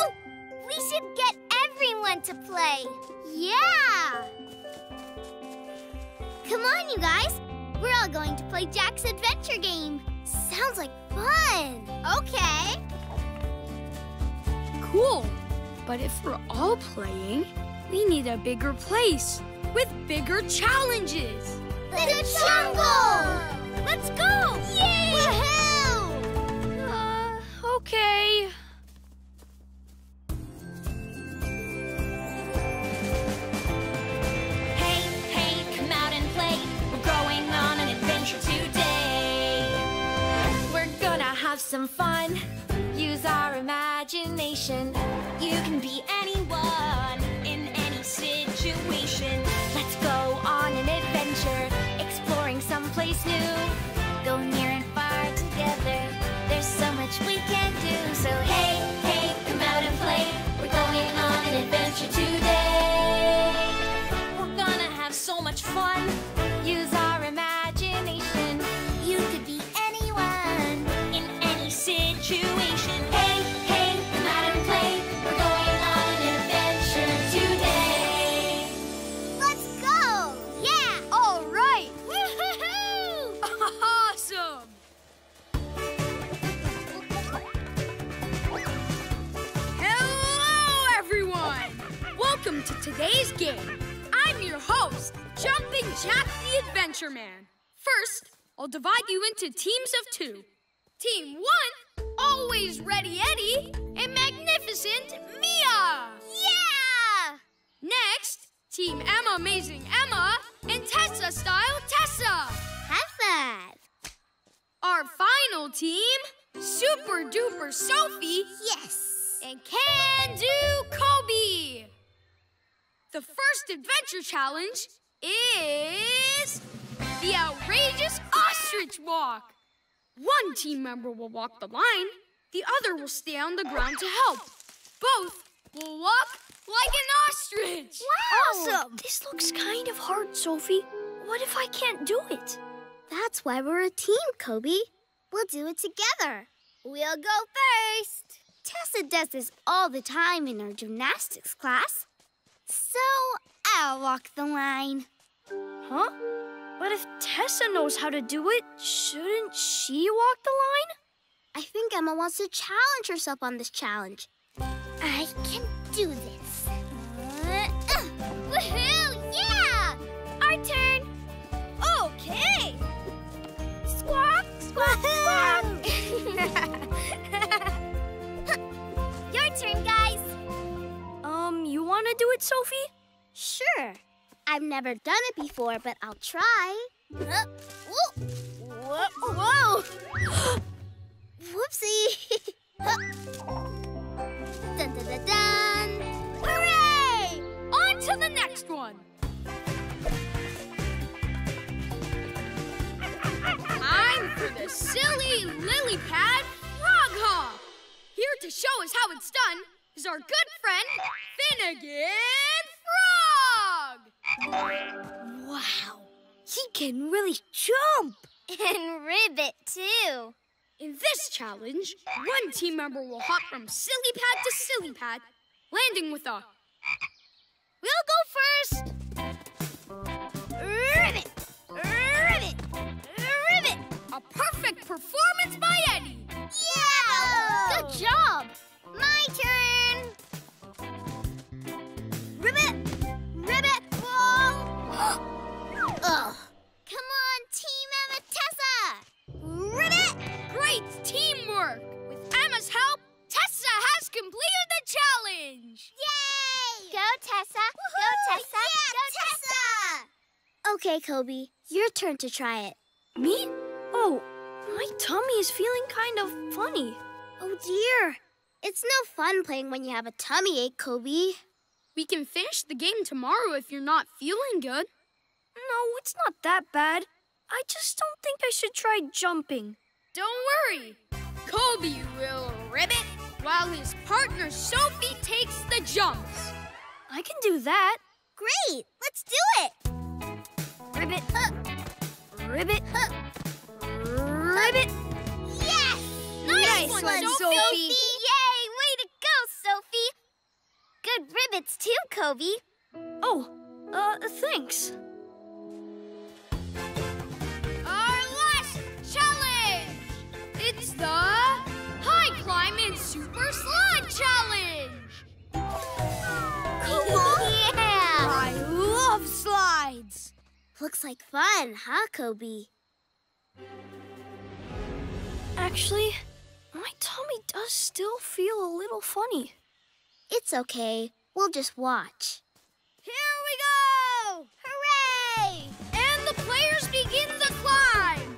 Oh, we should get everyone to play. Yeah! Come on, you guys. We're all going to play Jack's Adventure game. Sounds like fun. Okay. Cool. But if we're all playing, we need a bigger place with bigger challenges. The, jungle! Let's go! Yay! Woohoo! Uh, okay. Hey, hey, come out and play. We're going on an adventure today. We're gonna have some fun. Use our imagination. New. Go near and far together. There's so much we can today's game. I'm your host, Jumping Jack the Adventure Man. First, I'll divide you into teams of two. Team one, always ready Eddie and magnificent Mia. Yeah! Next, Team Emma Amazing Emma and Tessa Style Tessa. Fun. Our final team, Super Duper Sophie Yes. and Can Do Koby. The first adventure challenge is the outrageous ostrich walk. One team member will walk the line, the other will stay on the ground to help. Both will walk like an ostrich. Wow! awesome! This looks kind of hard, Sophie. What if I can't do it? That's why we're a team, Koby. We'll do it together. We'll go first. Tessa does this all the time in our gymnastics class. So I'll walk the line. Huh? But if Tessa knows how to do it, shouldn't she walk the line? I think Emma wants to challenge herself on this challenge. I can do this. Uh, uh, woohoo! Yeah! Our turn. Okay. Squawk, squawk, squawk. do it, Sophie? Sure. I've never done it before, but I'll try. Uh, whoa. Whoa. whoa. Whoopsie. dun, dun, dun, dun. Hooray! On to the next one. I'm for the silly lily pad frog hop. Here to show us how it's done is our good friend Finnegan Frog. Wow. He can really jump. And ribbit, too. In this challenge, one team member will hop from silly pad to silly pad, landing with a We'll go first. Ribbit. Ribbit. Ribbit. a perfect performance by Eddie. Yeah! Good job! My turn! Ribbit! Ribbit! Whoa! Ugh. Come on, Team Emma Tessa! Ribbit! Great teamwork! With Emma's help, Tessa has completed the challenge! Yay! Go, Tessa! Go, Tessa! Yeah, Go, Tessa! Okay, Koby, your turn to try it. Me? Oh, my tummy is feeling kind of funny. Oh dear. It's no fun playing when you have a tummy ache, Koby. We can finish the game tomorrow if you're not feeling good. No, it's not that bad. I just don't think I should try jumping. Don't worry. Koby will ribbit while his partner Sophie takes the jumps. I can do that. Great! Let's do it! Ribbit. Ribbit. Ribbit. Yes! Nice one, one, Sophie. Sophie. Yay! Way to go, Sophie! Good ribbits too, Koby. Oh, uh, thanks. Our last challenge! It's the High Climb and Super Slide Challenge! yeah! I love slides! Looks like fun, huh, Koby? Actually, my tummy does still feel a little funny. It's okay. We'll just watch. Here we go! Hooray! And the players begin the climb!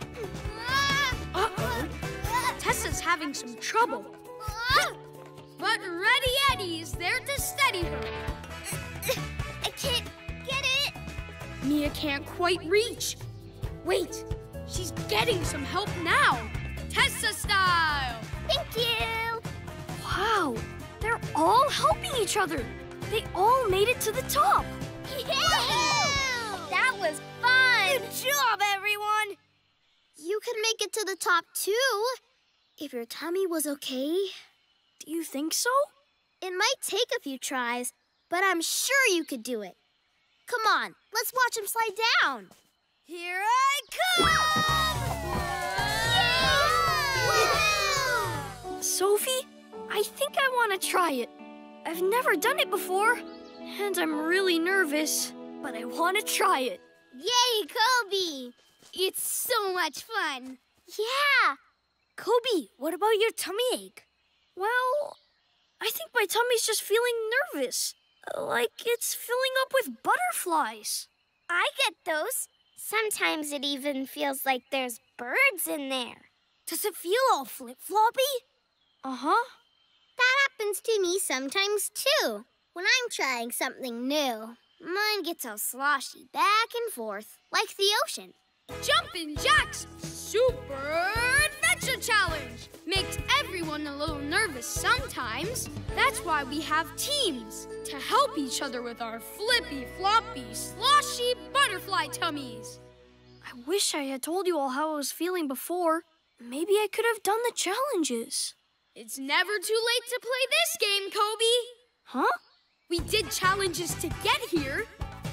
Uh-oh. Tessa's having some trouble. But Ready Eddie is there to steady her. I can't get it. Mia can't quite reach. Wait, she's getting some help now. Tessa style. Thank you. Wow, they're all helping each other. They all made it to the top. Yeah! That was fun. Good job, everyone. You could make it to the top too. If your tummy was okay. Do you think so? It might take a few tries, but I'm sure you could do it. Come on, let's watch him slide down. Here I come! Sophie, I think I want to try it. I've never done it before, and I'm really nervous, but I want to try it. Yay, Koby! It's so much fun. Yeah. Koby, what about your tummy ache? Well, I think my tummy's just feeling nervous. Like it's filling up with butterflies. I get those. Sometimes it even feels like there's birds in there. Does it feel all flip floppy? Uh-huh. Huh. That happens to me sometimes too. When I'm trying something new, mine gets all sloshy back and forth, like the ocean. Jumpin' Jack's Super Adventure Challenge makes everyone a little nervous sometimes. That's why we have teams to help each other with our flippy, floppy, sloshy butterfly tummies. I wish I had told you all how I was feeling before. Maybe I could have done the challenges. It's never too late to play this game, Koby. Huh? We did challenges to get here.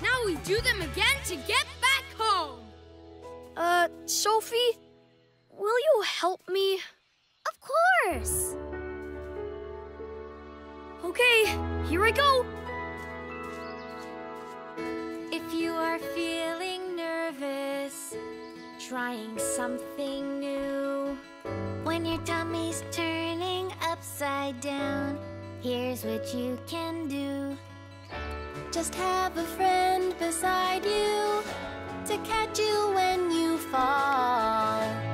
Now we do them again to get back home. Uh, Sophie, will you help me? Of course. Okay, here I go. If you are feeling nervous, trying something new, when your tummy's turning upside down, here's what you can do. Just have a friend beside you to catch you when you fall.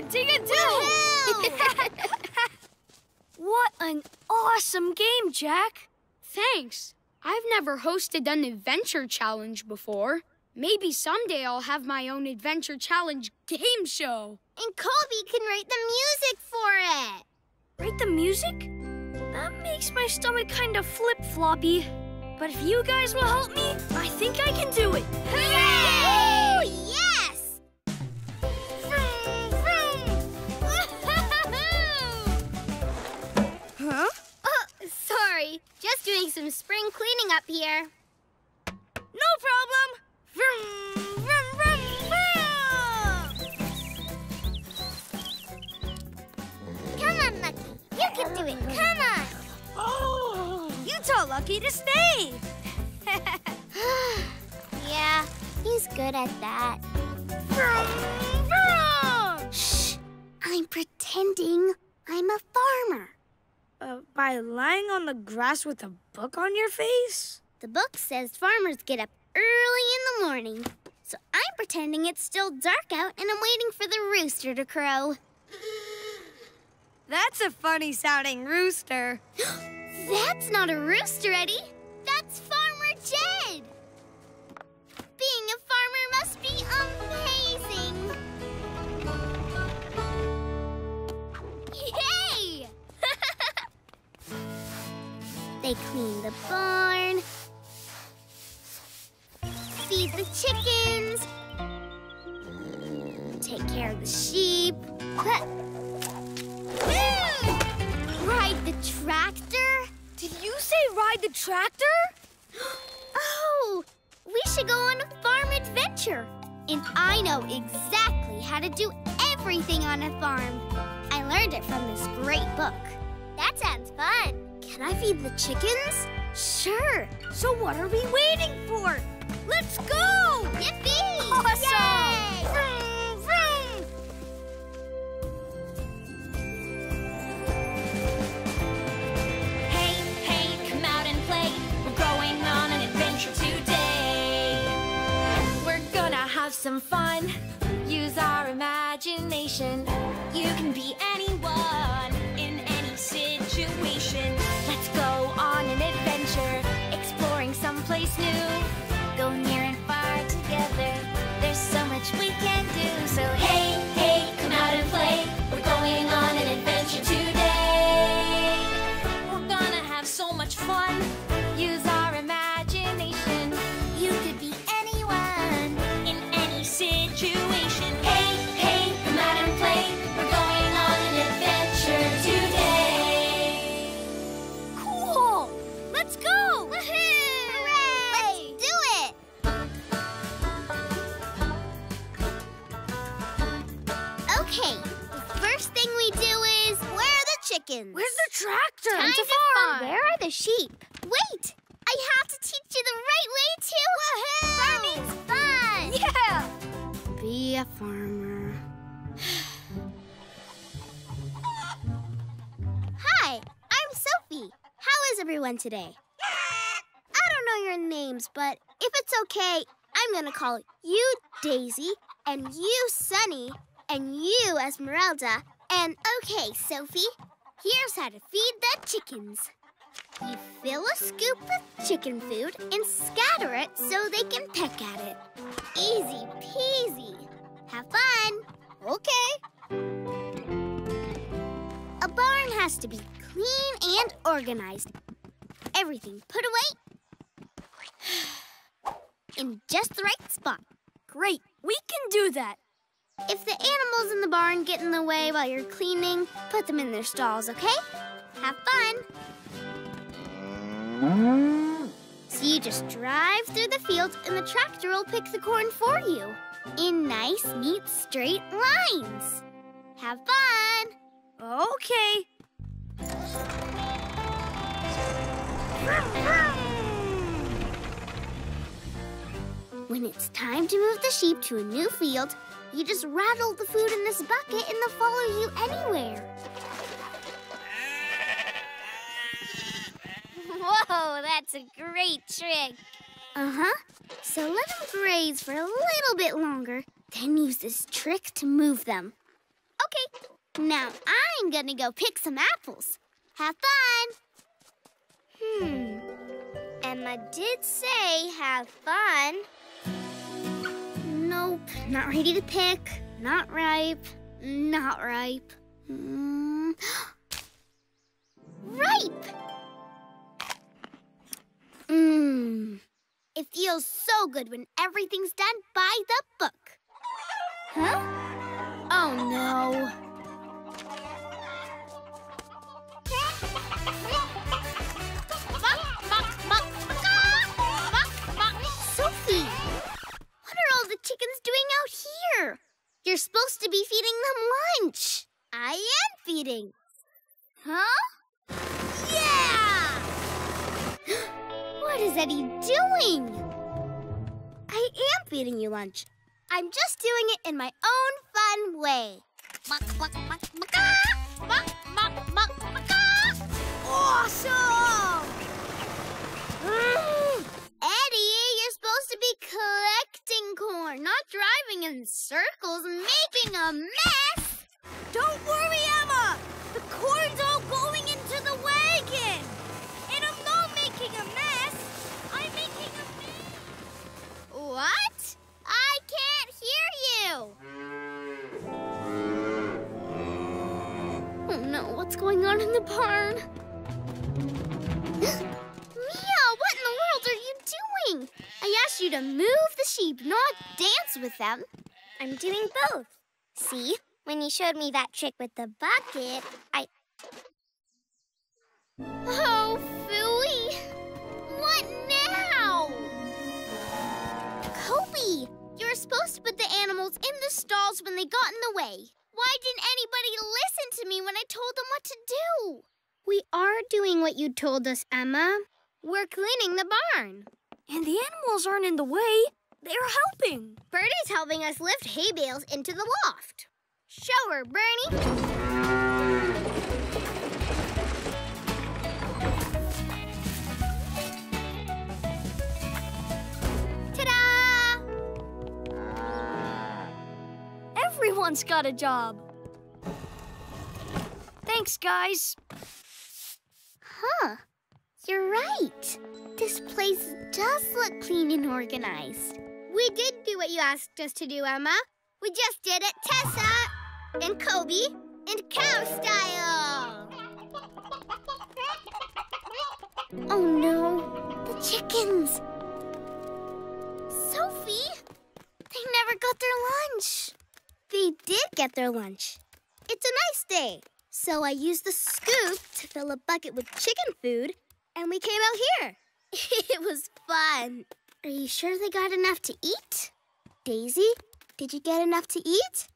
Digga doo! what an awesome game, Jack. Thanks. I've never hosted an adventure challenge before. Maybe someday I'll have my own adventure challenge game show. And Koby can write the music for it. Write the music? That makes my stomach kind of flip floppy. But if you guys will help me, I think I can do it. Hooray! Sorry. Just doing some spring cleaning up here. No problem. Vroom, vroom, vroom, vroom. Come on, Lucky. You can do it. Come on. Oh. You tell Lucky to stay. Yeah, he's good at that. Vroom, vroom. Shh! I'm pretending I'm a farmer. Uh, by lying on the grass with a book on your face? The book says farmers get up early in the morning. So I'm pretending it's still dark out and I'm waiting for the rooster to crow. That's a funny sounding rooster. That's not a rooster, Eddie. That's Farmer Jed. Being a farmer must be amazing. They clean the barn, feed the chickens, take care of the sheep, ride the tractor. Did you say ride the tractor? Oh, we should go on a farm adventure. And I know exactly how to do everything on a farm. I learned it from this great book. That sounds fun. Can I feed the chickens? Sure. So what are we waiting for? Let's go! Yippee! Awesome! Vroom. Hey, hey, come out and play. We're going on an adventure today. We're gonna have some fun. Use our imagination. You can be anyone Go near and Everyone today? I don't know your names, but if it's okay, I'm gonna call you Daisy, and you Sunny, and you Esmeralda, and okay, Sophie, here's how to feed the chickens. You fill a scoop with chicken food and scatter it so they can peck at it. Easy peasy. Have fun. Okay. A barn has to be clean and organized. Everything put away in just the right spot. Great, we can do that. If the animals in the barn get in the way while you're cleaning, put them in their stalls, okay? Have fun. So you just drive through the fields and the tractor will pick the corn for you in nice, neat, straight lines. Have fun. Okay. When it's time to move the sheep to a new field, you just rattle the food in this bucket and they'll follow you anywhere. Whoa, that's a great trick. Uh-huh. So let them graze for a little bit longer, then use this trick to move them. Okay, now I'm gonna go pick some apples. Have fun! Hmm. Emma did say have fun. Nope, not ready to pick. Not ripe. Not ripe. Mm. ripe! Mmm. It feels so good when everything's done by the book. Huh? Oh no. Doing out here? You're supposed to be feeding them lunch. I am feeding. Huh? Yeah! What is Eddie doing? I am feeding you lunch. I'm just doing it in my own fun way. Awesome! Mm. Eddie, you're supposed to be collecting corn, not driving in circles making a mess. Don't worry, Emma. The corn's all going into the wagon. And I'm not making a mess. I'm making a mess. What? I can't hear you. Oh no, what's going on in the barn? world are you doing? I asked you to move the sheep, not dance with them. I'm doing both. See? When you showed me that trick with the bucket, I... Oh, Phooey! What now? Koby, you were supposed to put the animals in the stalls when they got in the way. Why didn't anybody listen to me when I told them what to do? We are doing what you told us, Emma. We're cleaning the barn. And the animals aren't in the way. They're helping. Bertie's helping us lift hay bales into the loft. Show her, Bernie. Ta-da! Everyone's got a job. Thanks, guys. Huh. You're right. This place does look clean and organized. We did do what you asked us to do, Emma. We just did it Tessa and Koby and cow style. Oh no, the chickens. Sophie, they never got their lunch. They did get their lunch. It's a nice day. So I used the scoop to fill a bucket with chicken food, and we came out here. it was fun. Are you sure they got enough to eat? Daisy, did you get enough to eat?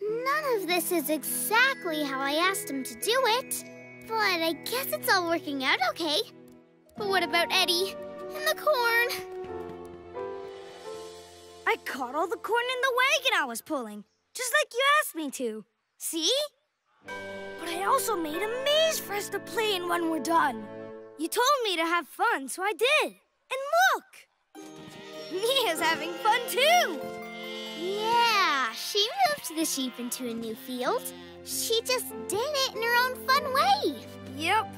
None of this is exactly how I asked him to do it, but I guess it's all working out okay. But what about Eddie and the corn? I caught all the corn in the wagon I was pulling, just like you asked me to. See? But I also made a maze for us to play in when we're done. You told me to have fun, so I did. And look! Mia's having fun too! Yeah, she moved the sheep into a new field. She just did it in her own fun way. Yep.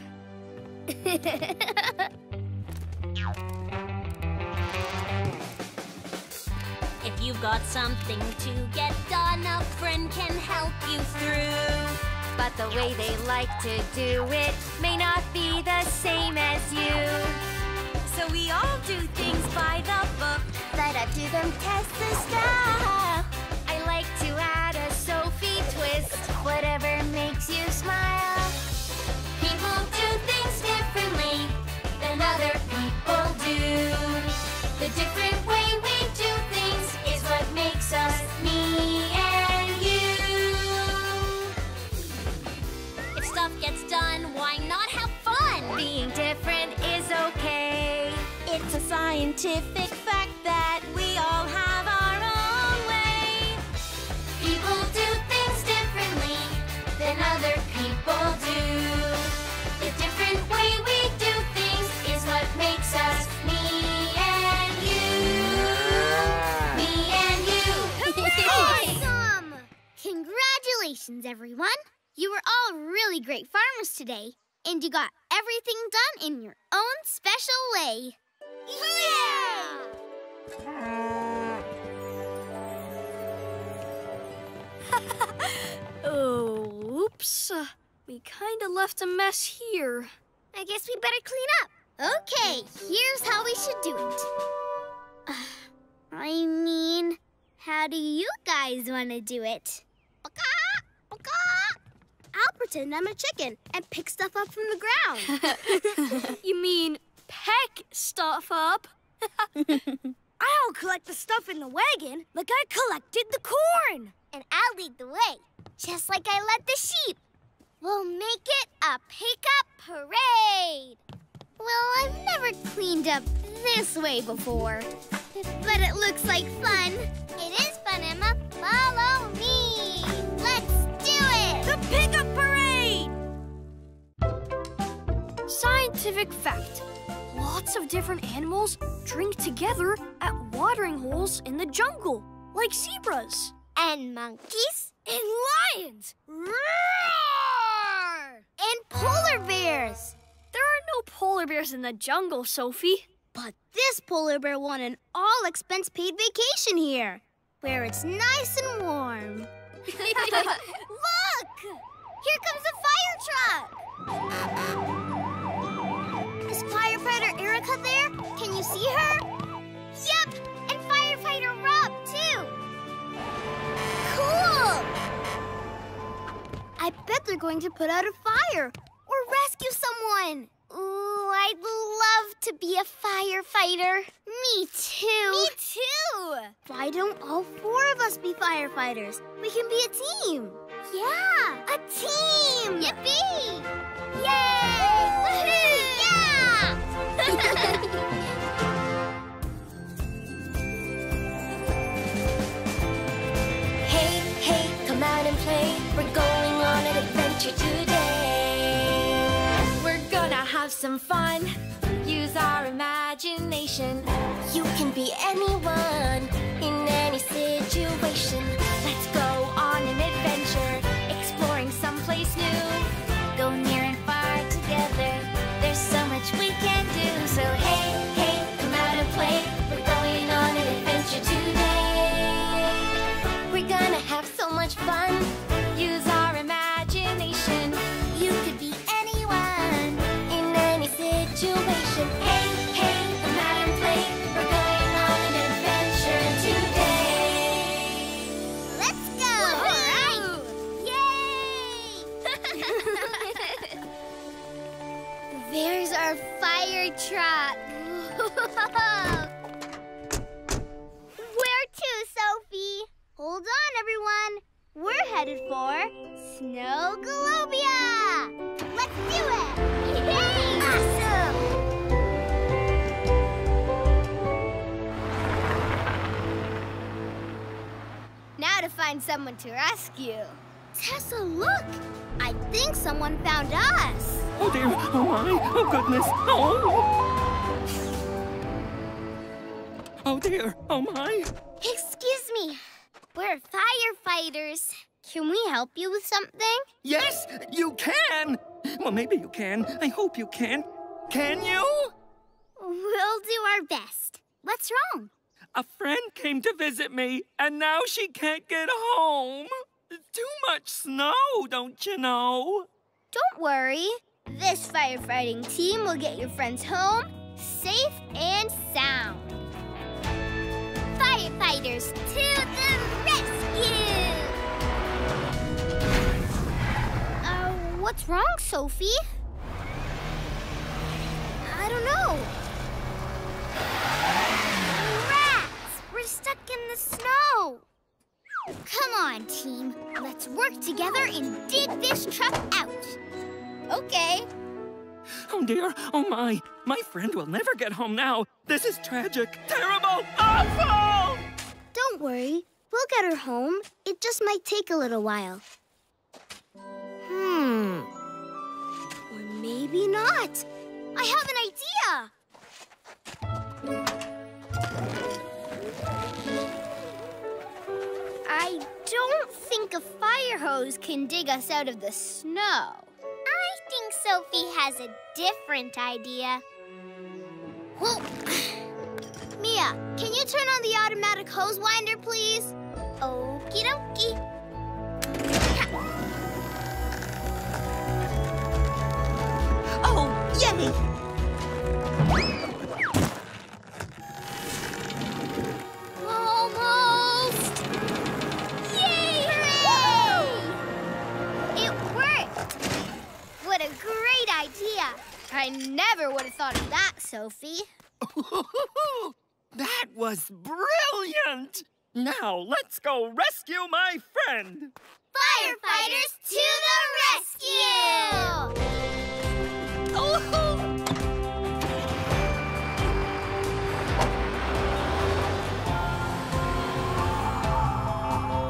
you've got something to get done, a friend can help you through. But the way they like to do it may not be the same as you. So we all do things by the book. But I do them test the style. I like to add a Sophie twist. Whatever makes you smile. People do things differently than other people do. The different scientific fact that we all have our own way. People do things differently than other people do. The different way we do things is what makes us me and you. Me and you. Awesome! Congratulations, everyone. You were all really great farmers today, and you got everything done in your own special way. Yeah! Oh, oops. Uh, we kind of left a mess here. I guess we better clean up. Okay, here's how we should do it. I mean, how do you guys want to do it? I'll pretend I'm a chicken and pick stuff up from the ground. You mean peck stuff up? I'll collect the stuff in the wagon like I collected the corn. and I'll lead the way, just like I led the sheep. We'll make it a pick-up parade. Well, I've never cleaned up this way before, but it looks like fun. It is fun, Emma. Follow me. Let's do it. The pickup parade! Scientific fact. Lots of different animals drink together at watering holes in the jungle, like zebras. And monkeys And lions! Roar! and polar bears. There are no polar bears in the jungle, Sophie. But this polar bear won an all-expense paid vacation here, where it's nice and warm. Look! Here comes a fire truck! Firefighter Erica there? Can you see her? Yep! And firefighter Rob, too! Cool! I bet they're going to put out a fire or rescue someone. Ooh, I'd love to be a firefighter. Me too. Me too. Why don't all four of us be firefighters? We can be a team. Yeah, a team. Yippee! Yay! Woohoo! Yeah! Hey, hey, come out and play. We're going on an adventure today. We're gonna have some fun. Use our imagination. You can be anyone in any situation. Let's go on an adventure, exploring someplace new. Go near and so much we can do. So truck. Where to, Sophie? Hold on, everyone. We're headed for Snow Globia. Let's do it! Yay! Awesome! Now to find someone to rescue. Tessa, look! I think someone found us. Oh dear, oh my, oh goodness, oh! Oh dear, oh my. Excuse me. We're firefighters. Can we help you with something? Yes, you can! Well, maybe you can. I hope you can. Can you? We'll do our best. What's wrong? A friend came to visit me, and now she can't get home. Too much snow, don't you know? Don't worry. This firefighting team will get your friends home safe and sound. Firefighters to the rescue! Uh, what's wrong, Sophie? I don't know. Rats! We're stuck in the snow. Come on, team. Let's work together and dig this truck out. Okay. Oh dear, oh my. My friend will never get home now. This is tragic, terrible, awful! Don't worry. We'll get her home. It just might take a little while. Hmm. Or maybe not. I have an think a fire hose can dig us out of the snow. I think Sophie has a different idea. Whoa. Mia, can you turn on the automatic hose winder, please? Okie dokie. Oh, yay! I never would have thought of that, Sophie. that was brilliant! Now let's go rescue my friend! Firefighters to the rescue!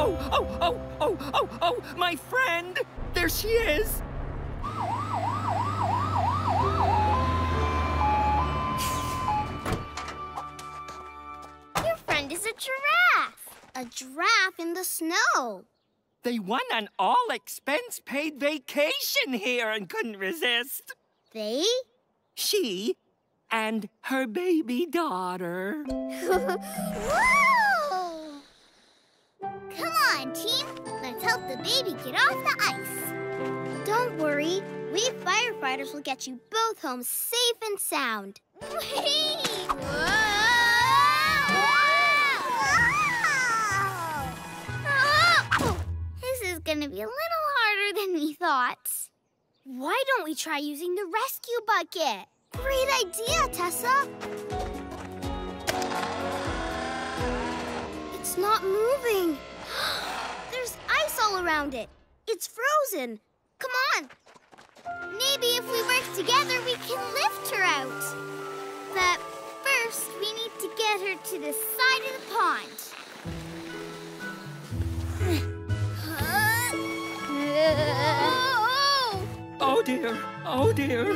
Oh, oh, oh, oh, oh, oh, my friend! There she is! A giraffe. A giraffe in the snow. They won an all expense paid vacation here and couldn't resist. They? She and her baby daughter. Whoa! Come on, team. Let's help the baby get off the ice. Don't worry. We firefighters will get you both home safe and sound. Whee! Oh! Gonna be a little harder than we thought. Why don't we try using the rescue bucket? Great idea, Tessa. It's not moving. There's ice all around it. It's frozen. Come on. Maybe if we work together, we can lift her out. But first, we need to get her to the side of the pond. Oh, oh, Oh dear, oh dear.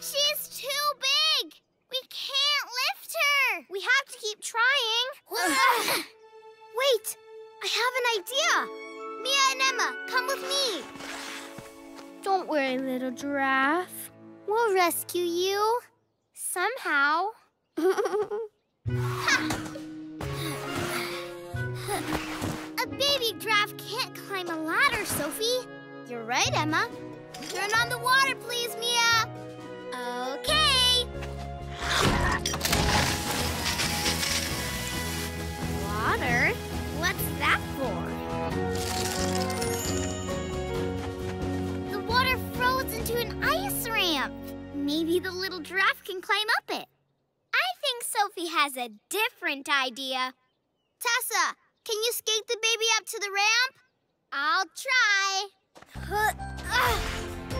She's too big. We can't lift her. We have to keep trying. Wait, I have an idea. Mia and Emma, come with me. Don't worry, little giraffe. We'll rescue you. Somehow. baby giraffe can't climb a ladder, Sophie. You're right, Emma. Turn on the water, please, Mia. Okay. Water? What's that for? The water froze into an ice ramp. Maybe the little giraffe can climb up it. I think Sophie has a different idea. Tessa, can you skate the baby up to the ramp? I'll try.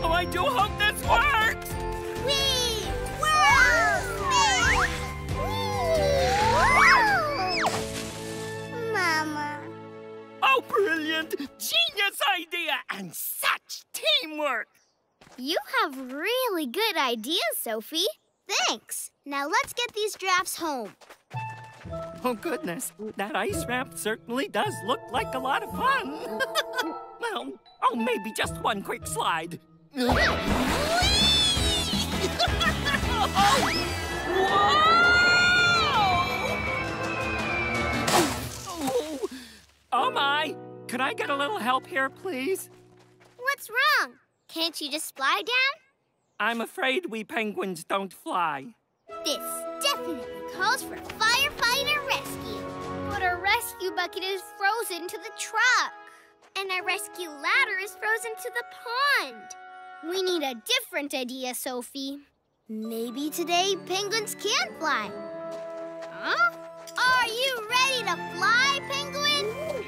Oh, I do hope this works! Whee! Mama. Oh, brilliant! Genius idea! And such teamwork! You have really good ideas, Sophie. Thanks. Now let's get these drafts home. Oh, goodness. That ice ramp certainly does look like a lot of fun. well, oh, maybe just one quick slide. Oh, oh my! Could I get a little help here, please? What's wrong? Can't you just fly down? I'm afraid we penguins don't fly. This definitely calls for a firefighter rescue. But our rescue bucket is frozen to the truck. And our rescue ladder is frozen to the pond. We need a different idea, Sophie. Maybe today penguins can fly. Huh? Are you ready to fly, penguin?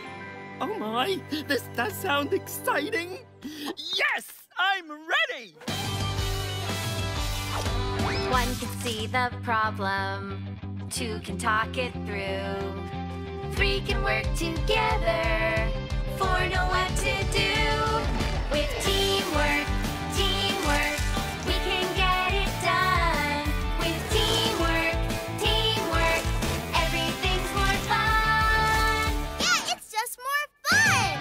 Oh my, this does sound exciting. Yes, I'm ready! One can see the problem, two can talk it through, three can work together, four know what to do. With teamwork, teamwork, we can get it done. With teamwork, teamwork, everything's more fun. Yeah, it's just more fun.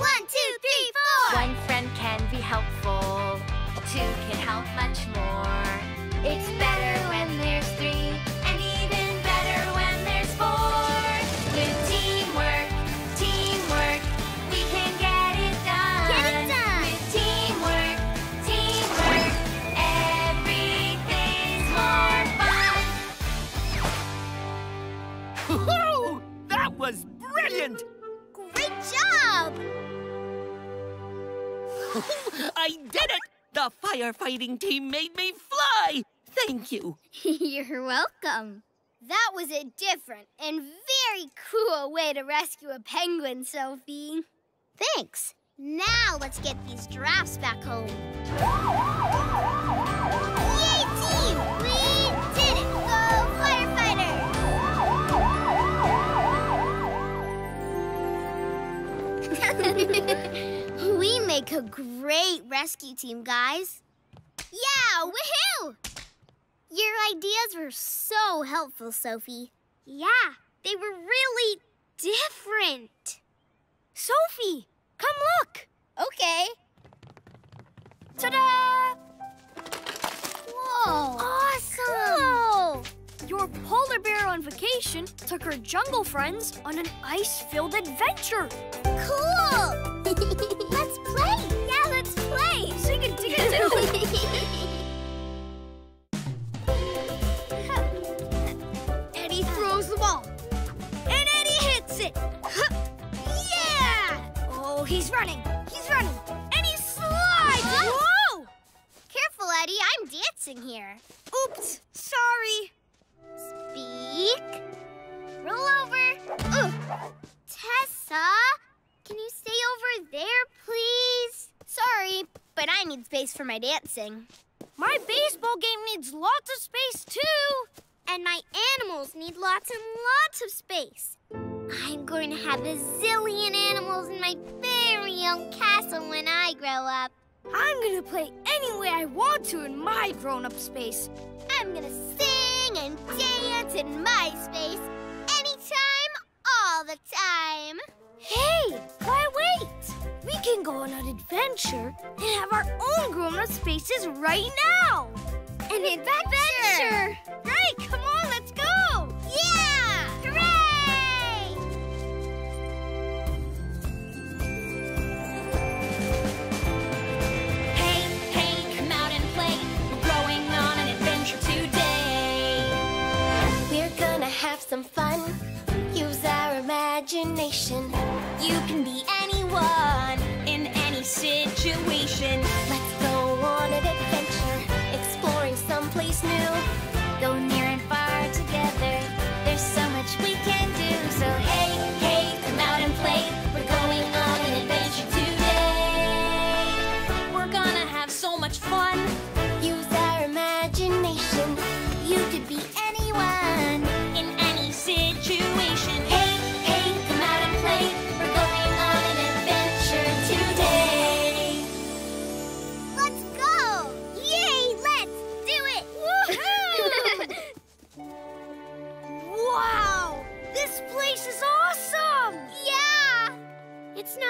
One, two, three, four. One friend can be helpful, two can much more. It's better when there's three, and even better when there's four. With teamwork, teamwork, we can get it done. Get it done. With teamwork, teamwork, everything's more fun. Woohoo! That was brilliant! Great job! I did it! The firefighting team made me fly! Thank you. You're welcome. That was a different and very cool way to rescue a penguin, Sophie. Thanks. Now let's get these giraffes back home. Yay, team! We did it! Go firefighter! we make a great rescue team, guys. Yeah, woohoo! Your ideas were so helpful, Sophie. Yeah, they were really different. Sophie, come look. Okay. Ta-da! Whoa. Awesome. Your polar bear on vacation took her jungle friends on an ice-filled adventure. Cool. Eddie throws the ball. And Eddie hits it. Yeah! Oh, he's running. He's running. And he slides. Huh? Whoa! Careful, Eddie. I'm dancing here. Oops. Sorry. Speak. Roll over. Ooh. Tessa, can you stay over there, please? Sorry, but I need space for my dancing. My baseball game needs lots of space, too. And my animals need lots and lots of space. I'm going to have a zillion animals in my very own castle when I grow up. I'm gonna play any way I want to in my grown-up space. I'm gonna sing and dance in my space anytime, all the time. Hey, why wait? We can go on an adventure and have our own grown-up spaces right now. An adventure! Right, come on, let's go! Yeah! Hooray! Hey, hey, come out and play. We're going on an adventure today. We're gonna have some fun. Use our imagination. Situation. Let's go on an adventure, exploring someplace new. Go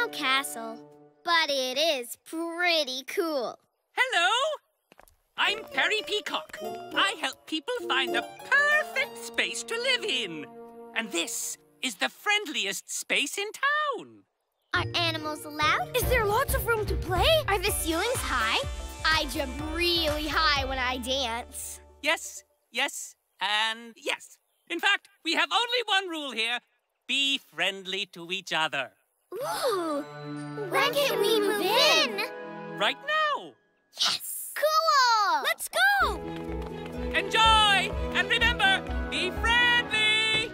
no castle, but it is pretty cool. Hello! I'm Perry Peacock. I help people find the perfect space to live in. And this is the friendliest space in town. Are animals allowed? Is there lots of room to play? Are the ceilings high? I jump really high when I dance. Yes, yes, and yes. In fact, we have only one rule here. Be friendly to each other. Ooh! When can we move in? Right now. Yes! Cool! Let's go! Enjoy! And remember, be friendly!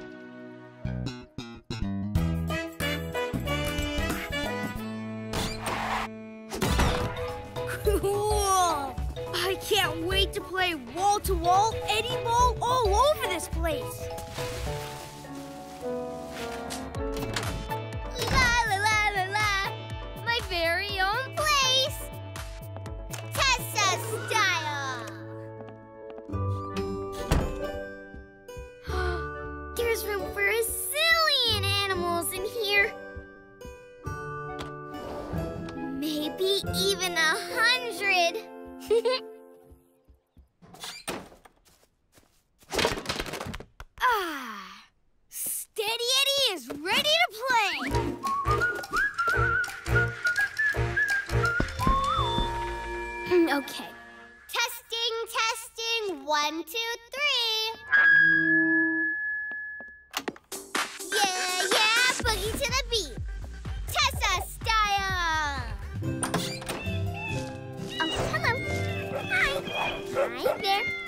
Cool! I can't wait to play wall to wall, Eddie Ball all over this place. Style! There's room for a zillion animals in here. Maybe even a hundred. Ah! Steady Eddie is ready to play! Okay. Testing, testing, one, two, three. Yeah, yeah, boogie to the beat. Tessa style. Oh, hello. Hi. Hi there.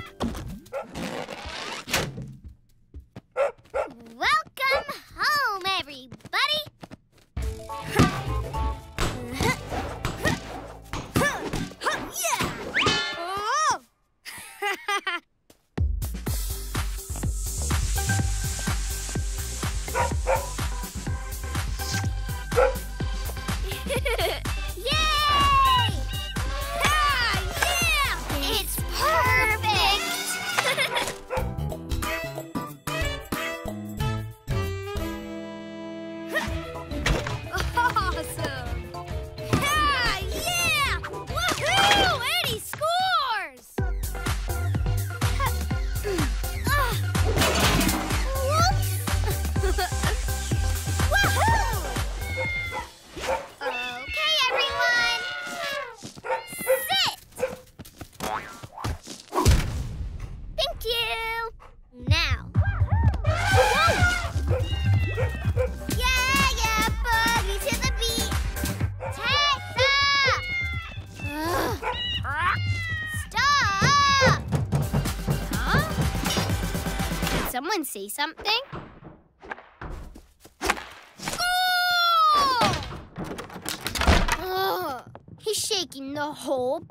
Something? Goal! Ugh, he's shaking the whole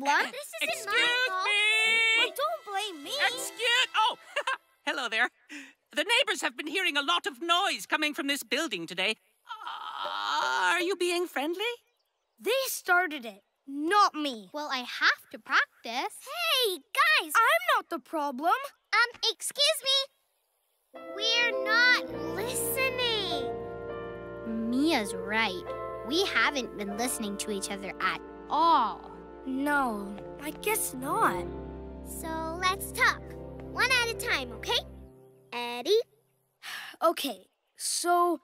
problem. This isn't Excuse my fault. me! Well, don't blame me! Excuse... Oh! Hello there. The neighbors have been hearing a lot of noise coming from this building today. Are you being friendly? They started it, not me. Well, I have to practice. Hey, guys! I'm not the problem. Um, excuse me. We're not listening. Mia's right. We haven't been listening to each other at all. No, I guess not. So let's talk. One at a time, okay? Eddie? Okay, so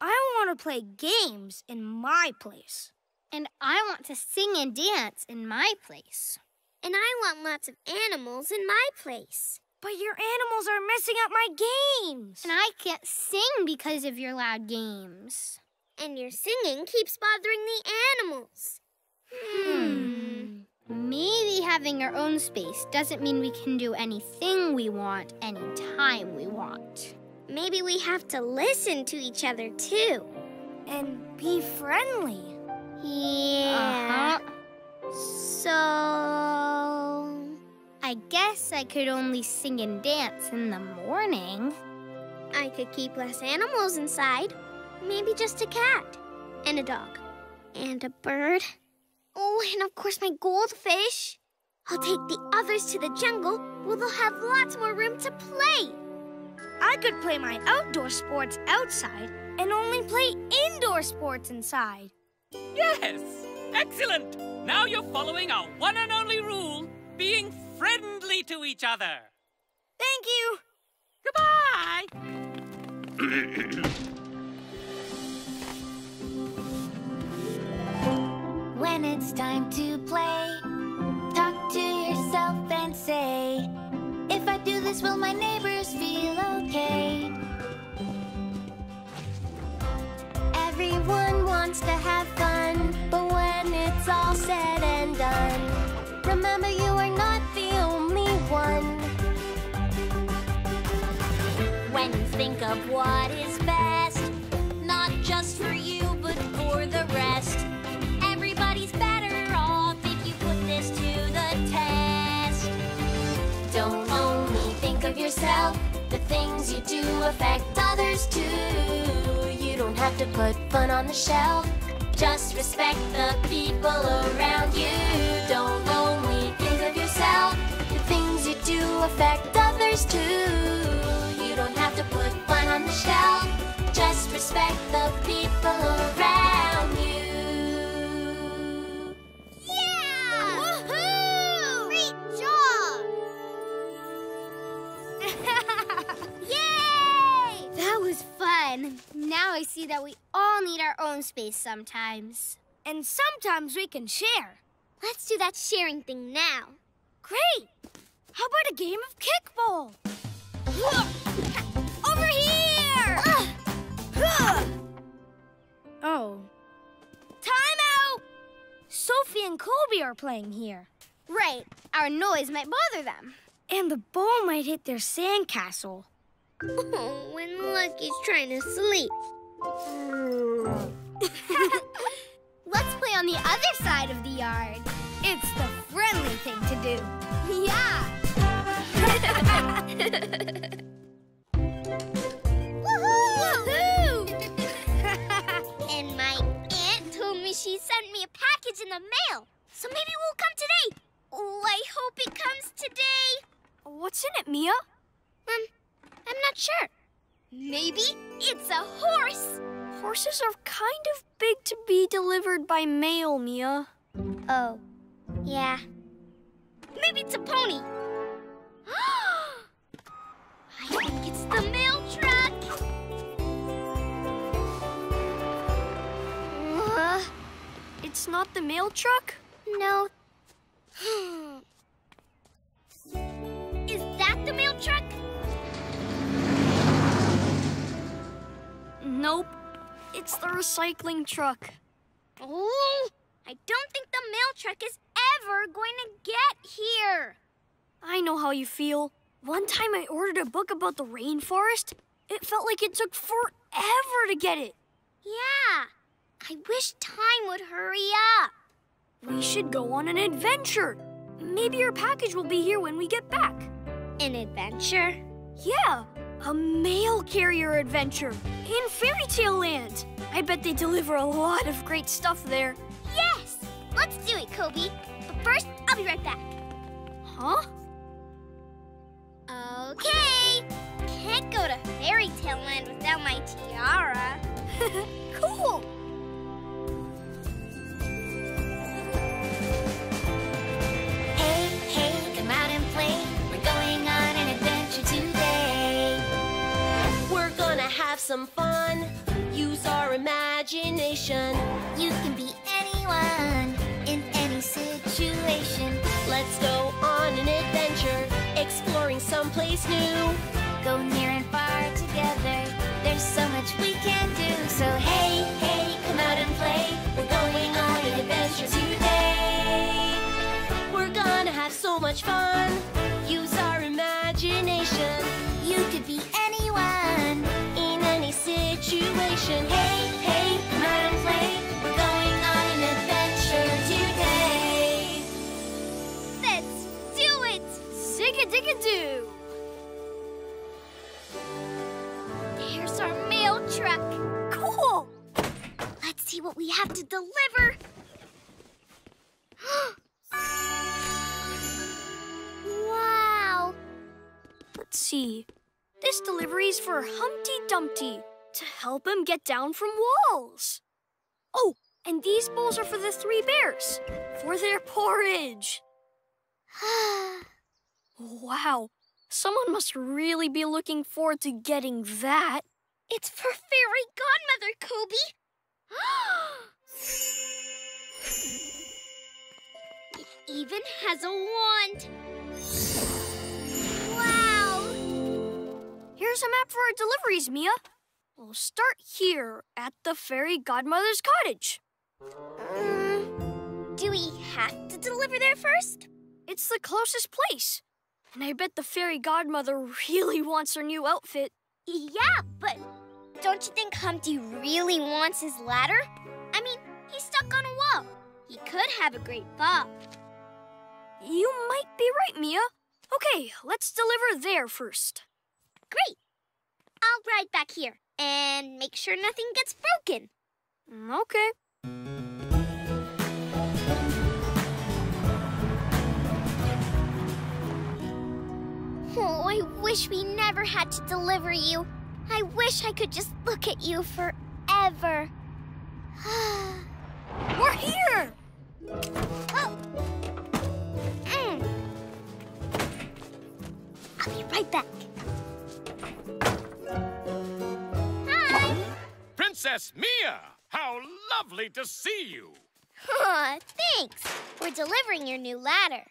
I want to play games in my place. And I want to sing and dance in my place. And I want lots of animals in my place. But your animals are messing up my games. And I can't sing because of your loud games. And your singing keeps bothering the animals. Hmm. Maybe having our own space doesn't mean we can do anything we want anytime we want. Maybe we have to listen to each other too. And be friendly. Yeah. Uh-huh. So. I guess I could only sing and dance in the morning. I could keep less animals inside. Maybe just a cat. And a dog. And a bird. Oh, and of course my goldfish. I'll take the others to the jungle where they'll have lots more room to play. I could play my outdoor sports outside and only play indoor sports inside. Yes! Excellent! Now you're following our one and only rule being friendly to each other. Thank you. Goodbye. when it's time to play, talk to yourself and say, If I do this, will my neighbors feel okay? Everyone wants to have fun, but when it's all said and done, remember you are not the only one. When you think of what is best, not just for you, of yourself, the things you do affect others too. You don't have to put fun on the shelf, just respect the people around you. Don't only think of yourself, the things you do affect others too. You don't have to put fun on the shelf, just respect the people around was fun. Now I see that we all need our own space sometimes. And sometimes we can share. Let's do that sharing thing now. Great! How about a game of kickball? Over here! oh. Time out! Sophie and Koby are playing here. Right. Our noise might bother them. And the ball might hit their sandcastle. Oh, when Lucky's trying to sleep. Let's play on the other side of the yard. It's the friendly thing to do. Yeah! Woohoo! and my aunt told me she sent me a package in the mail. So maybe we'll come today. Oh, I hope it comes today. What's in it, Mia? Um, I'm not sure. Maybe it's a horse. Horses are kind of big to be delivered by mail, Mia. Oh, yeah. Maybe it's a pony. I think it's the mail truck. Uh, It's not the mail truck? no. Is that the mail truck? Nope. It's the recycling truck. Oh, I don't think the mail truck is ever going to get here. I know how you feel. One time I ordered a book about the rainforest. It felt like it took forever to get it. Yeah, I wish time would hurry up. We should go on an adventure. Maybe your package will be here when we get back. An adventure? Yeah, a mail carrier adventure in Fairy Tale Land. I bet they deliver a lot of great stuff there. Yes! Let's do it, Koby. But first, I'll be right back. Huh? Okay. Can't go to Fairy Tale Land without my tiara. Cool! Some fun. Use our imagination. You can be anyone in any situation. Let's go on an adventure, exploring someplace new. Go near and far together. There's so much we can do. So hey, Zig-a-dig-a-doo! Here's our mail truck. Cool! Let's see what we have to deliver. wow. Let's see. This delivery's for Humpty Dumpty to help him get down from walls. Oh, and these bowls are for the three bears for their porridge. Wow, someone must really be looking forward to getting that. it's for Fairy Godmother, Koby. it even has a wand. Wow. Here's a map for our deliveries, Mia. We'll start here at the fairy godmother's cottage. Mm, do we have to deliver there first? It's the closest place. And I bet the fairy godmother really wants her new outfit. Yeah, but don't you think Humpty really wants his ladder? I mean, he's stuck on a wall. He could have a great fall. You might be right, Mia. Okay, let's deliver there first. Great. I'll ride back here and make sure nothing gets broken. Mm, Okay. Oh, I wish we never had to deliver you. I wish I could just look at you forever. We're here! Oh. Mm. I'll be right back. Hi. Princess Mia! How lovely to see you! Aw, thanks. We're delivering your new ladder.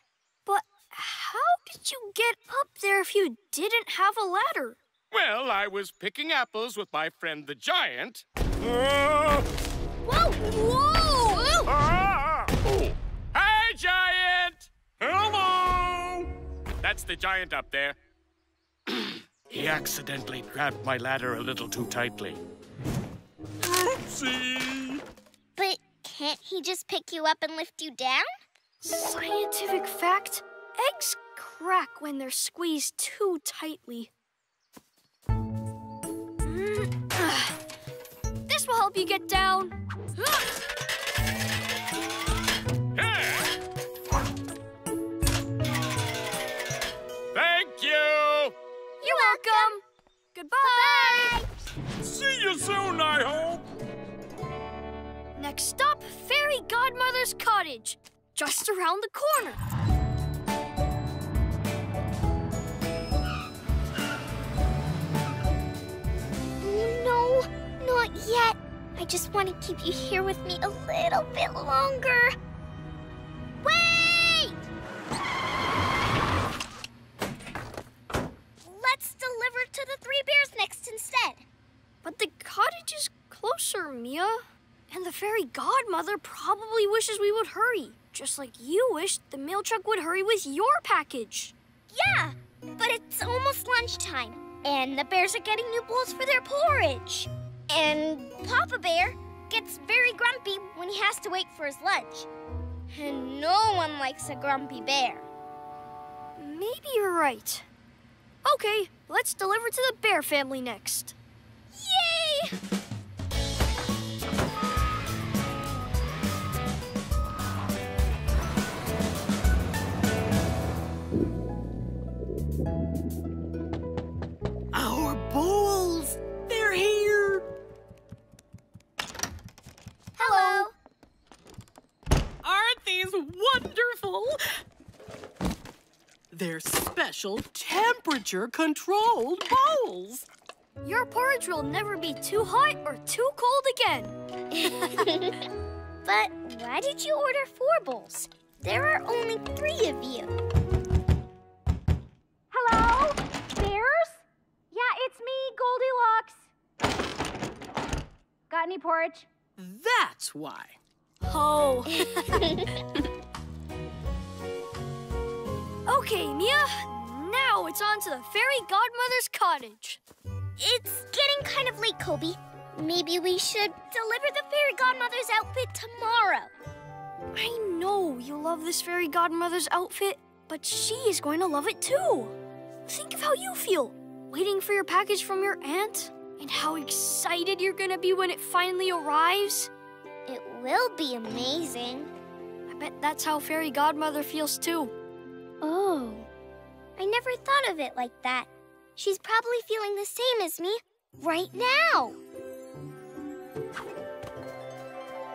But how did you get up there if you didn't have a ladder? Well, I was picking apples with my friend the giant. Uh, Whoa! Whoa! ah! Oh. Hi, giant! Hello! That's the giant up there. he accidentally grabbed my ladder a little too tightly. Oopsie! But can't he just pick you up and lift you down? Scientific fact eggs crack when they're squeezed too tightly. Mm. This will help you get down. Thank you! You're welcome. Goodbye. Bye. See you soon, I hope! Next stop, Fairy Godmother's cottage, just around the corner. Not yet. I just want to keep you here with me a little bit longer. Wait! Let's deliver to the Three Bears next instead. But the cottage is closer, Mia. And the fairy godmother probably wishes we would hurry, just like you wished the mail truck would hurry with your package. Yeah, but it's almost lunchtime, and the bears are getting new bowls for their porridge. And Papa Bear gets very grumpy when he has to wait for his lunch. And no one likes a grumpy bear. Maybe you're right. Okay, let's deliver to the bear family next. Yay! They're special temperature-controlled bowls. Your porridge will never be too hot or too cold again. But why did you order four bowls? There are only three of you. Hello? Bears? Yeah, it's me, Goldilocks. Got any porridge? That's why. Oh. okay, Mia. Now it's on to the fairy godmother's cottage. It's getting kind of late, Koby. Maybe we should deliver the fairy godmother's outfit tomorrow. I know you love this fairy godmother's outfit, but she is going to love it too. Think of how you feel, waiting for your package from your aunt, and how excited you're gonna be when it finally arrives. It will be amazing. I bet that's how fairy godmother feels too. Oh. I never thought of it like that. She's probably feeling the same as me right now.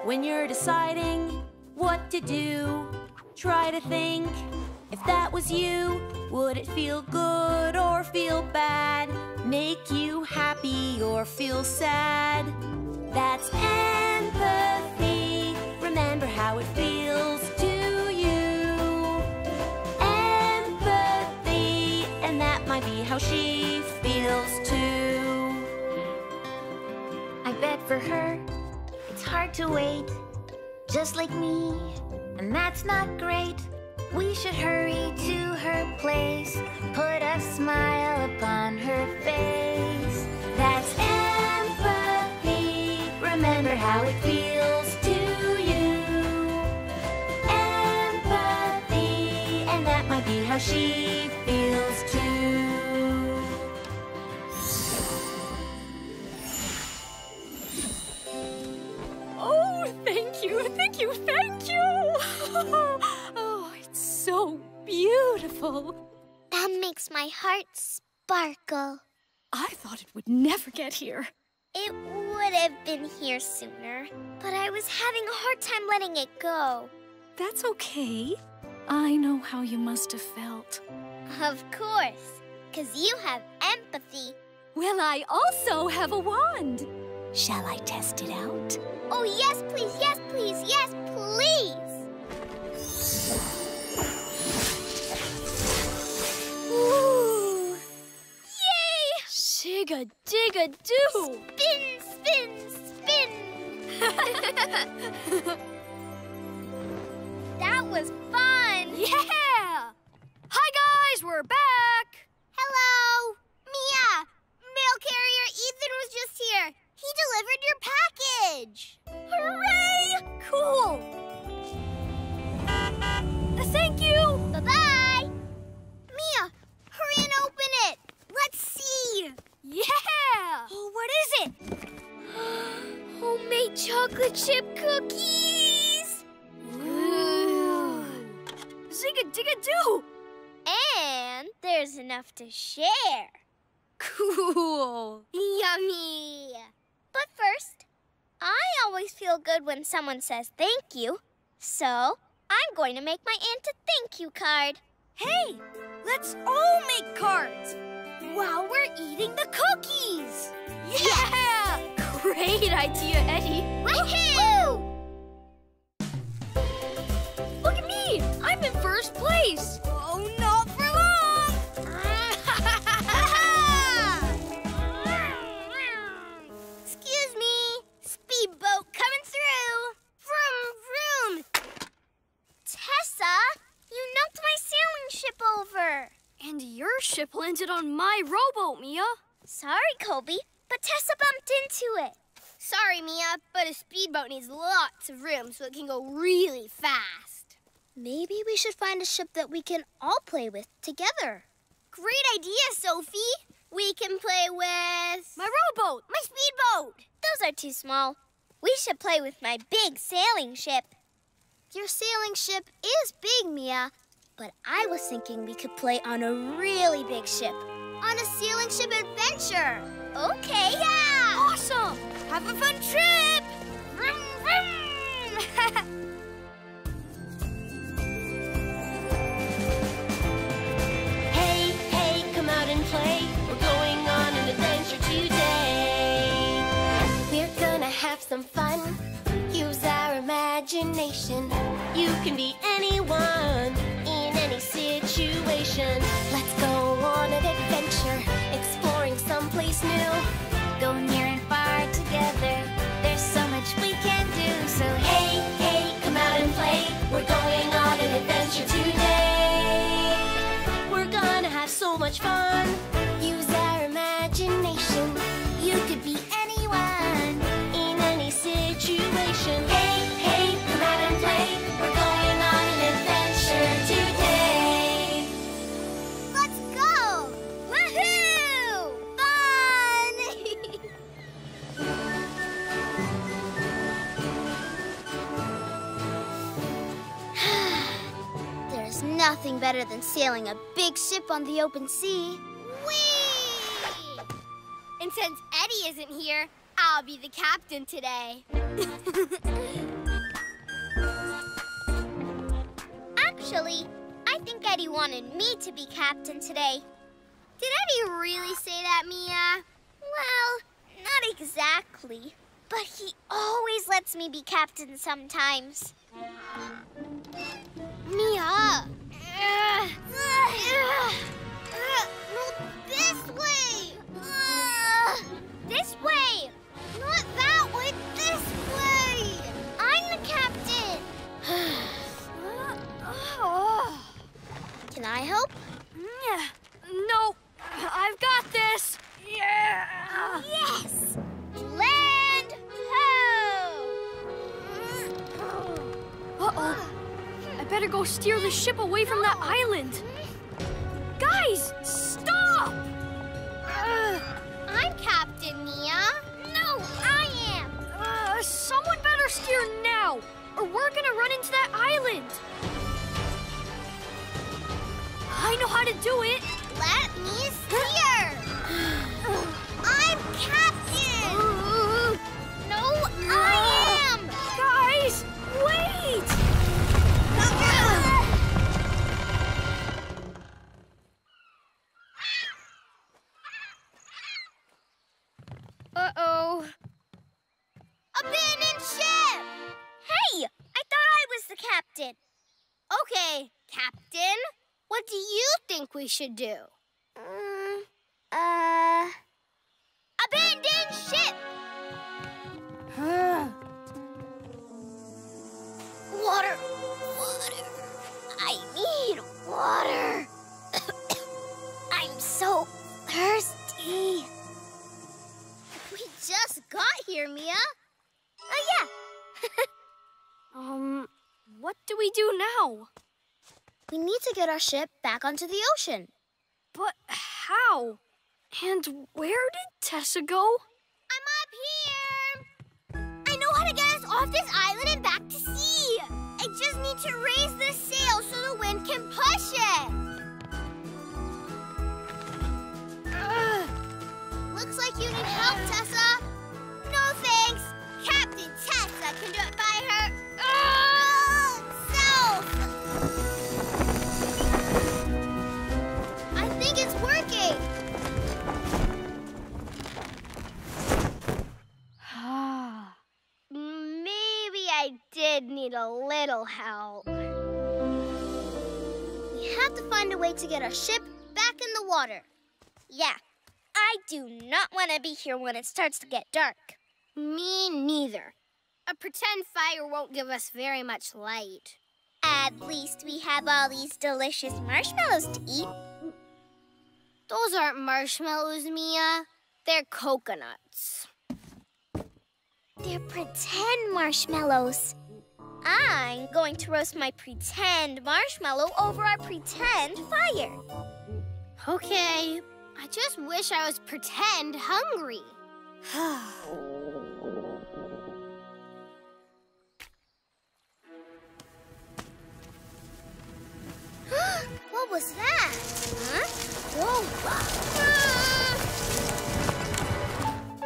When you're deciding what to do, try to think if that was you, would it feel good or feel bad? Make you happy or feel sad? That's empathy. Remember how it feels she feels too. I bet for her, it's hard to wait, just like me, and that's not great. We should hurry to her place, put a smile upon her face. That's empathy. Remember how it feels to you. Empathy, and that might be how she feels thank you, thank you, thank you! oh, it's so beautiful. That makes my heart sparkle. I thought it would never get here. It would have been here sooner, but I was having a hard time letting it go. That's okay. I know how you must have felt. Of course, because you have empathy. Well, I also have a wand. Shall I test it out? Oh, yes, please, yes, please, yes, please. Ooh. Yay! Sigga digga doo! Spin, spin, spin! that was fun! Yeah! Hi, guys, we're back! Hello! Mia! Mail carrier Ethan was just here. He delivered your package. Hooray! Cool! Uh, thank you! Bye-bye! Mia, hurry and open it. Let's see. Yeah! Oh, what is it? Homemade chocolate chip cookies. Ooh. Zigga digga doo! And there's enough to share. Cool! Yummy! But first, I always feel good when someone says thank you. So, I'm going to make my aunt a thank you card. Hey, let's all make cards while we're eating the cookies! Yeah! Great idea, Eddie! Woohoo! Look at me! I'm in first place! Oh, not over. and your ship landed on my rowboat, Mia. Sorry, Koby, but Tessa bumped into it. Sorry, Mia, but a speedboat needs lots of room so it can go really fast. Maybe we should find a ship that we can all play with together. Great idea, Sophie. We can play with... My rowboat! My speedboat! Those are too small. We should play with my big sailing ship. Your sailing ship is big, Mia. But I was thinking we could play on a really big ship. On a sailing ship adventure. Okay, yeah! Awesome! Have a fun trip! Vroom, vroom! Play. We're going on an adventure today. We're gonna have some fun. Use our imagination. You can be anyone situation. Let's go on an adventure, exploring someplace new. Go near and far together. There's so much we can do. So hey, hey, come out and play. We're going on an adventure today. We're gonna have so much fun. Nothing better than sailing a big ship on the open sea. Whee! And since Eddie isn't here, I'll be the captain today. Actually, I think Eddie wanted me to be captain today. Did Eddie really say that, Mia? Well, not exactly. But he always lets me be captain sometimes. Mia! Ugh. Ugh. Ugh. No, this way! Uh, this way! Not that way, this way! I'm the captain! Can I help? Yeah. No, I've got this. Yeah. Yes! Land ho! Uh-oh. Better go steer the ship away from that island. Guys, stop! Ugh. I'm Captain Mia. No, I am. Uh, someone better steer now, or we're gonna run into that island. I know how to do it. Let me steer. Should do? Mm, uh... Abandoned ship! water! Water! I need water! I'm so thirsty. We just got here, Mia. Oh, yeah. Um, what do we do now? We need to get our ship back onto the ocean. But how? And where did Tessa go? I'm up here. I know how to get us off this island and back to sea. I just need to raise the sail so the wind can push it. Looks like you need help, Tessa. Did need a little help. We have to find a way to get our ship back in the water. Yeah, I do not want to be here when it starts to get dark. Me neither. A pretend fire won't give us very much light. At least we have all these delicious marshmallows to eat. Those aren't marshmallows, Mia. They're coconuts. They're pretend marshmallows. I'm going to roast my pretend marshmallow over our pretend fire. Okay. I just wish I was pretend hungry. what was that? Huh? Whoa.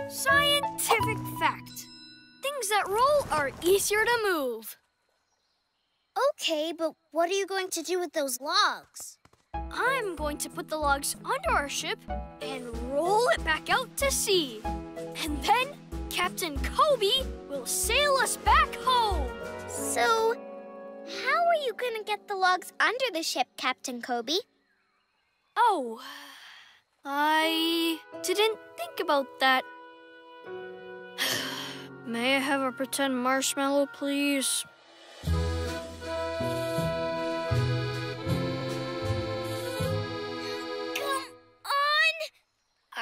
Scientific fact. Things that roll are easier to move. Okay, but what are you going to do with those logs? I'm going to put the logs onto our ship and roll it back out to sea. And then Captain Koby will sail us back home. So, how are you gonna get the logs under the ship, Captain Koby? Oh, I didn't think about that. May I have a pretend marshmallow, please?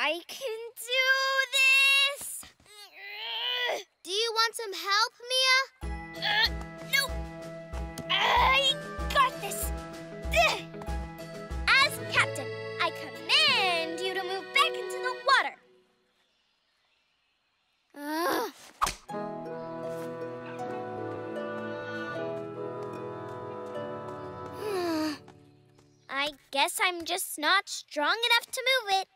I can do this! Do you want some help, Mia? Uh, no! I got this! As captain, I command you to move back into the water. Ugh. I guess I'm just not strong enough to move it.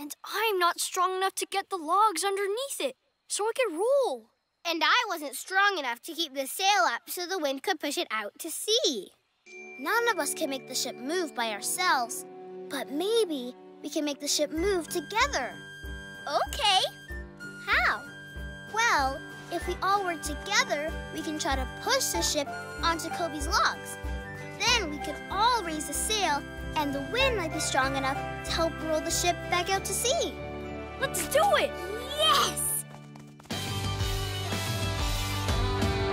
And I'm not strong enough to get the logs underneath it, so it can roll. And I wasn't strong enough to keep the sail up so the wind could push it out to sea. None of us can make the ship move by ourselves, but maybe we can make the ship move together. Okay. How? Well, if we all work together, we can try to push the ship onto Koby's logs. Then we could all raise the sail, and the wind might be strong enough to help roll the ship back out to sea. Let's do it! Yes!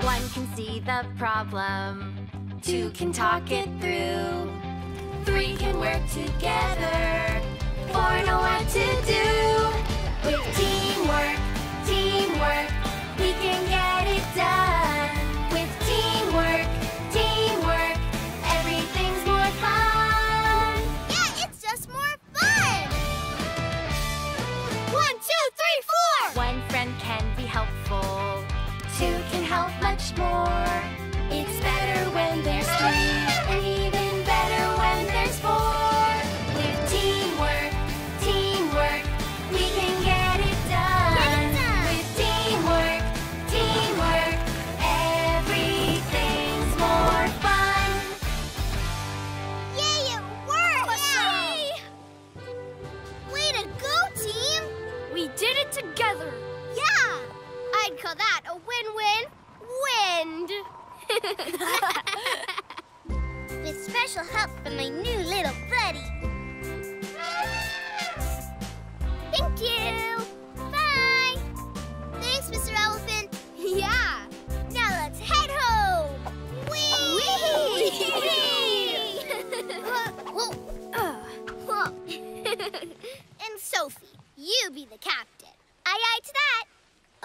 One can see the problem, two can talk it through, three can work together, four know what to do. With With special help from my new little buddy. Thank you. Bye. Thanks, Mr. Elephant. Yeah. Now let's head home. Whee! Whoa. Whoa. and Sofie, you be the captain. Aye, aye to that.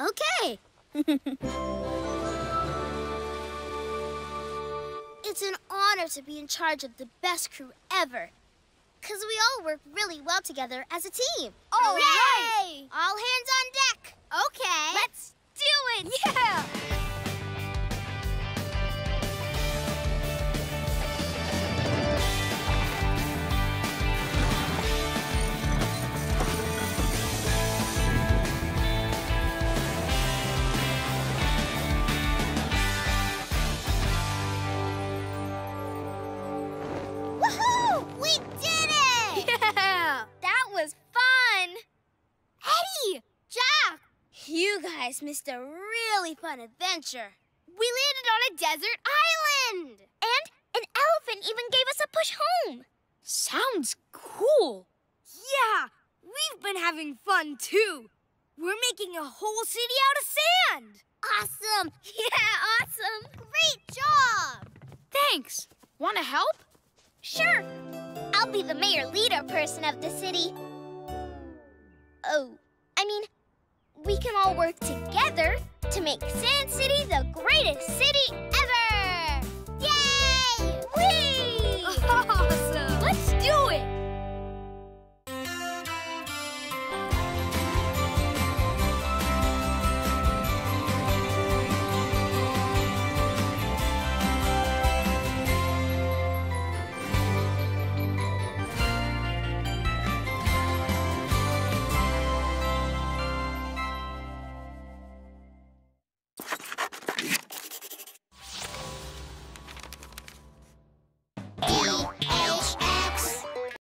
Okay. It's an honor to be in charge of the best crew ever. Because we all work really well together as a team. All Hooray! All hands on deck. Okay. Let's do it. Yeah! Eddie! Jack! You guys missed a really fun adventure. We landed on a desert island! And an elephant even gave us a push home. Sounds cool. Yeah, we've been having fun too. We're making a whole city out of sand. Awesome! Yeah, awesome! Great job! Thanks. Want to help? Sure. I'll be the mayor leader person of the city. Oh, I mean, we can all work together to make Sand City the greatest city ever!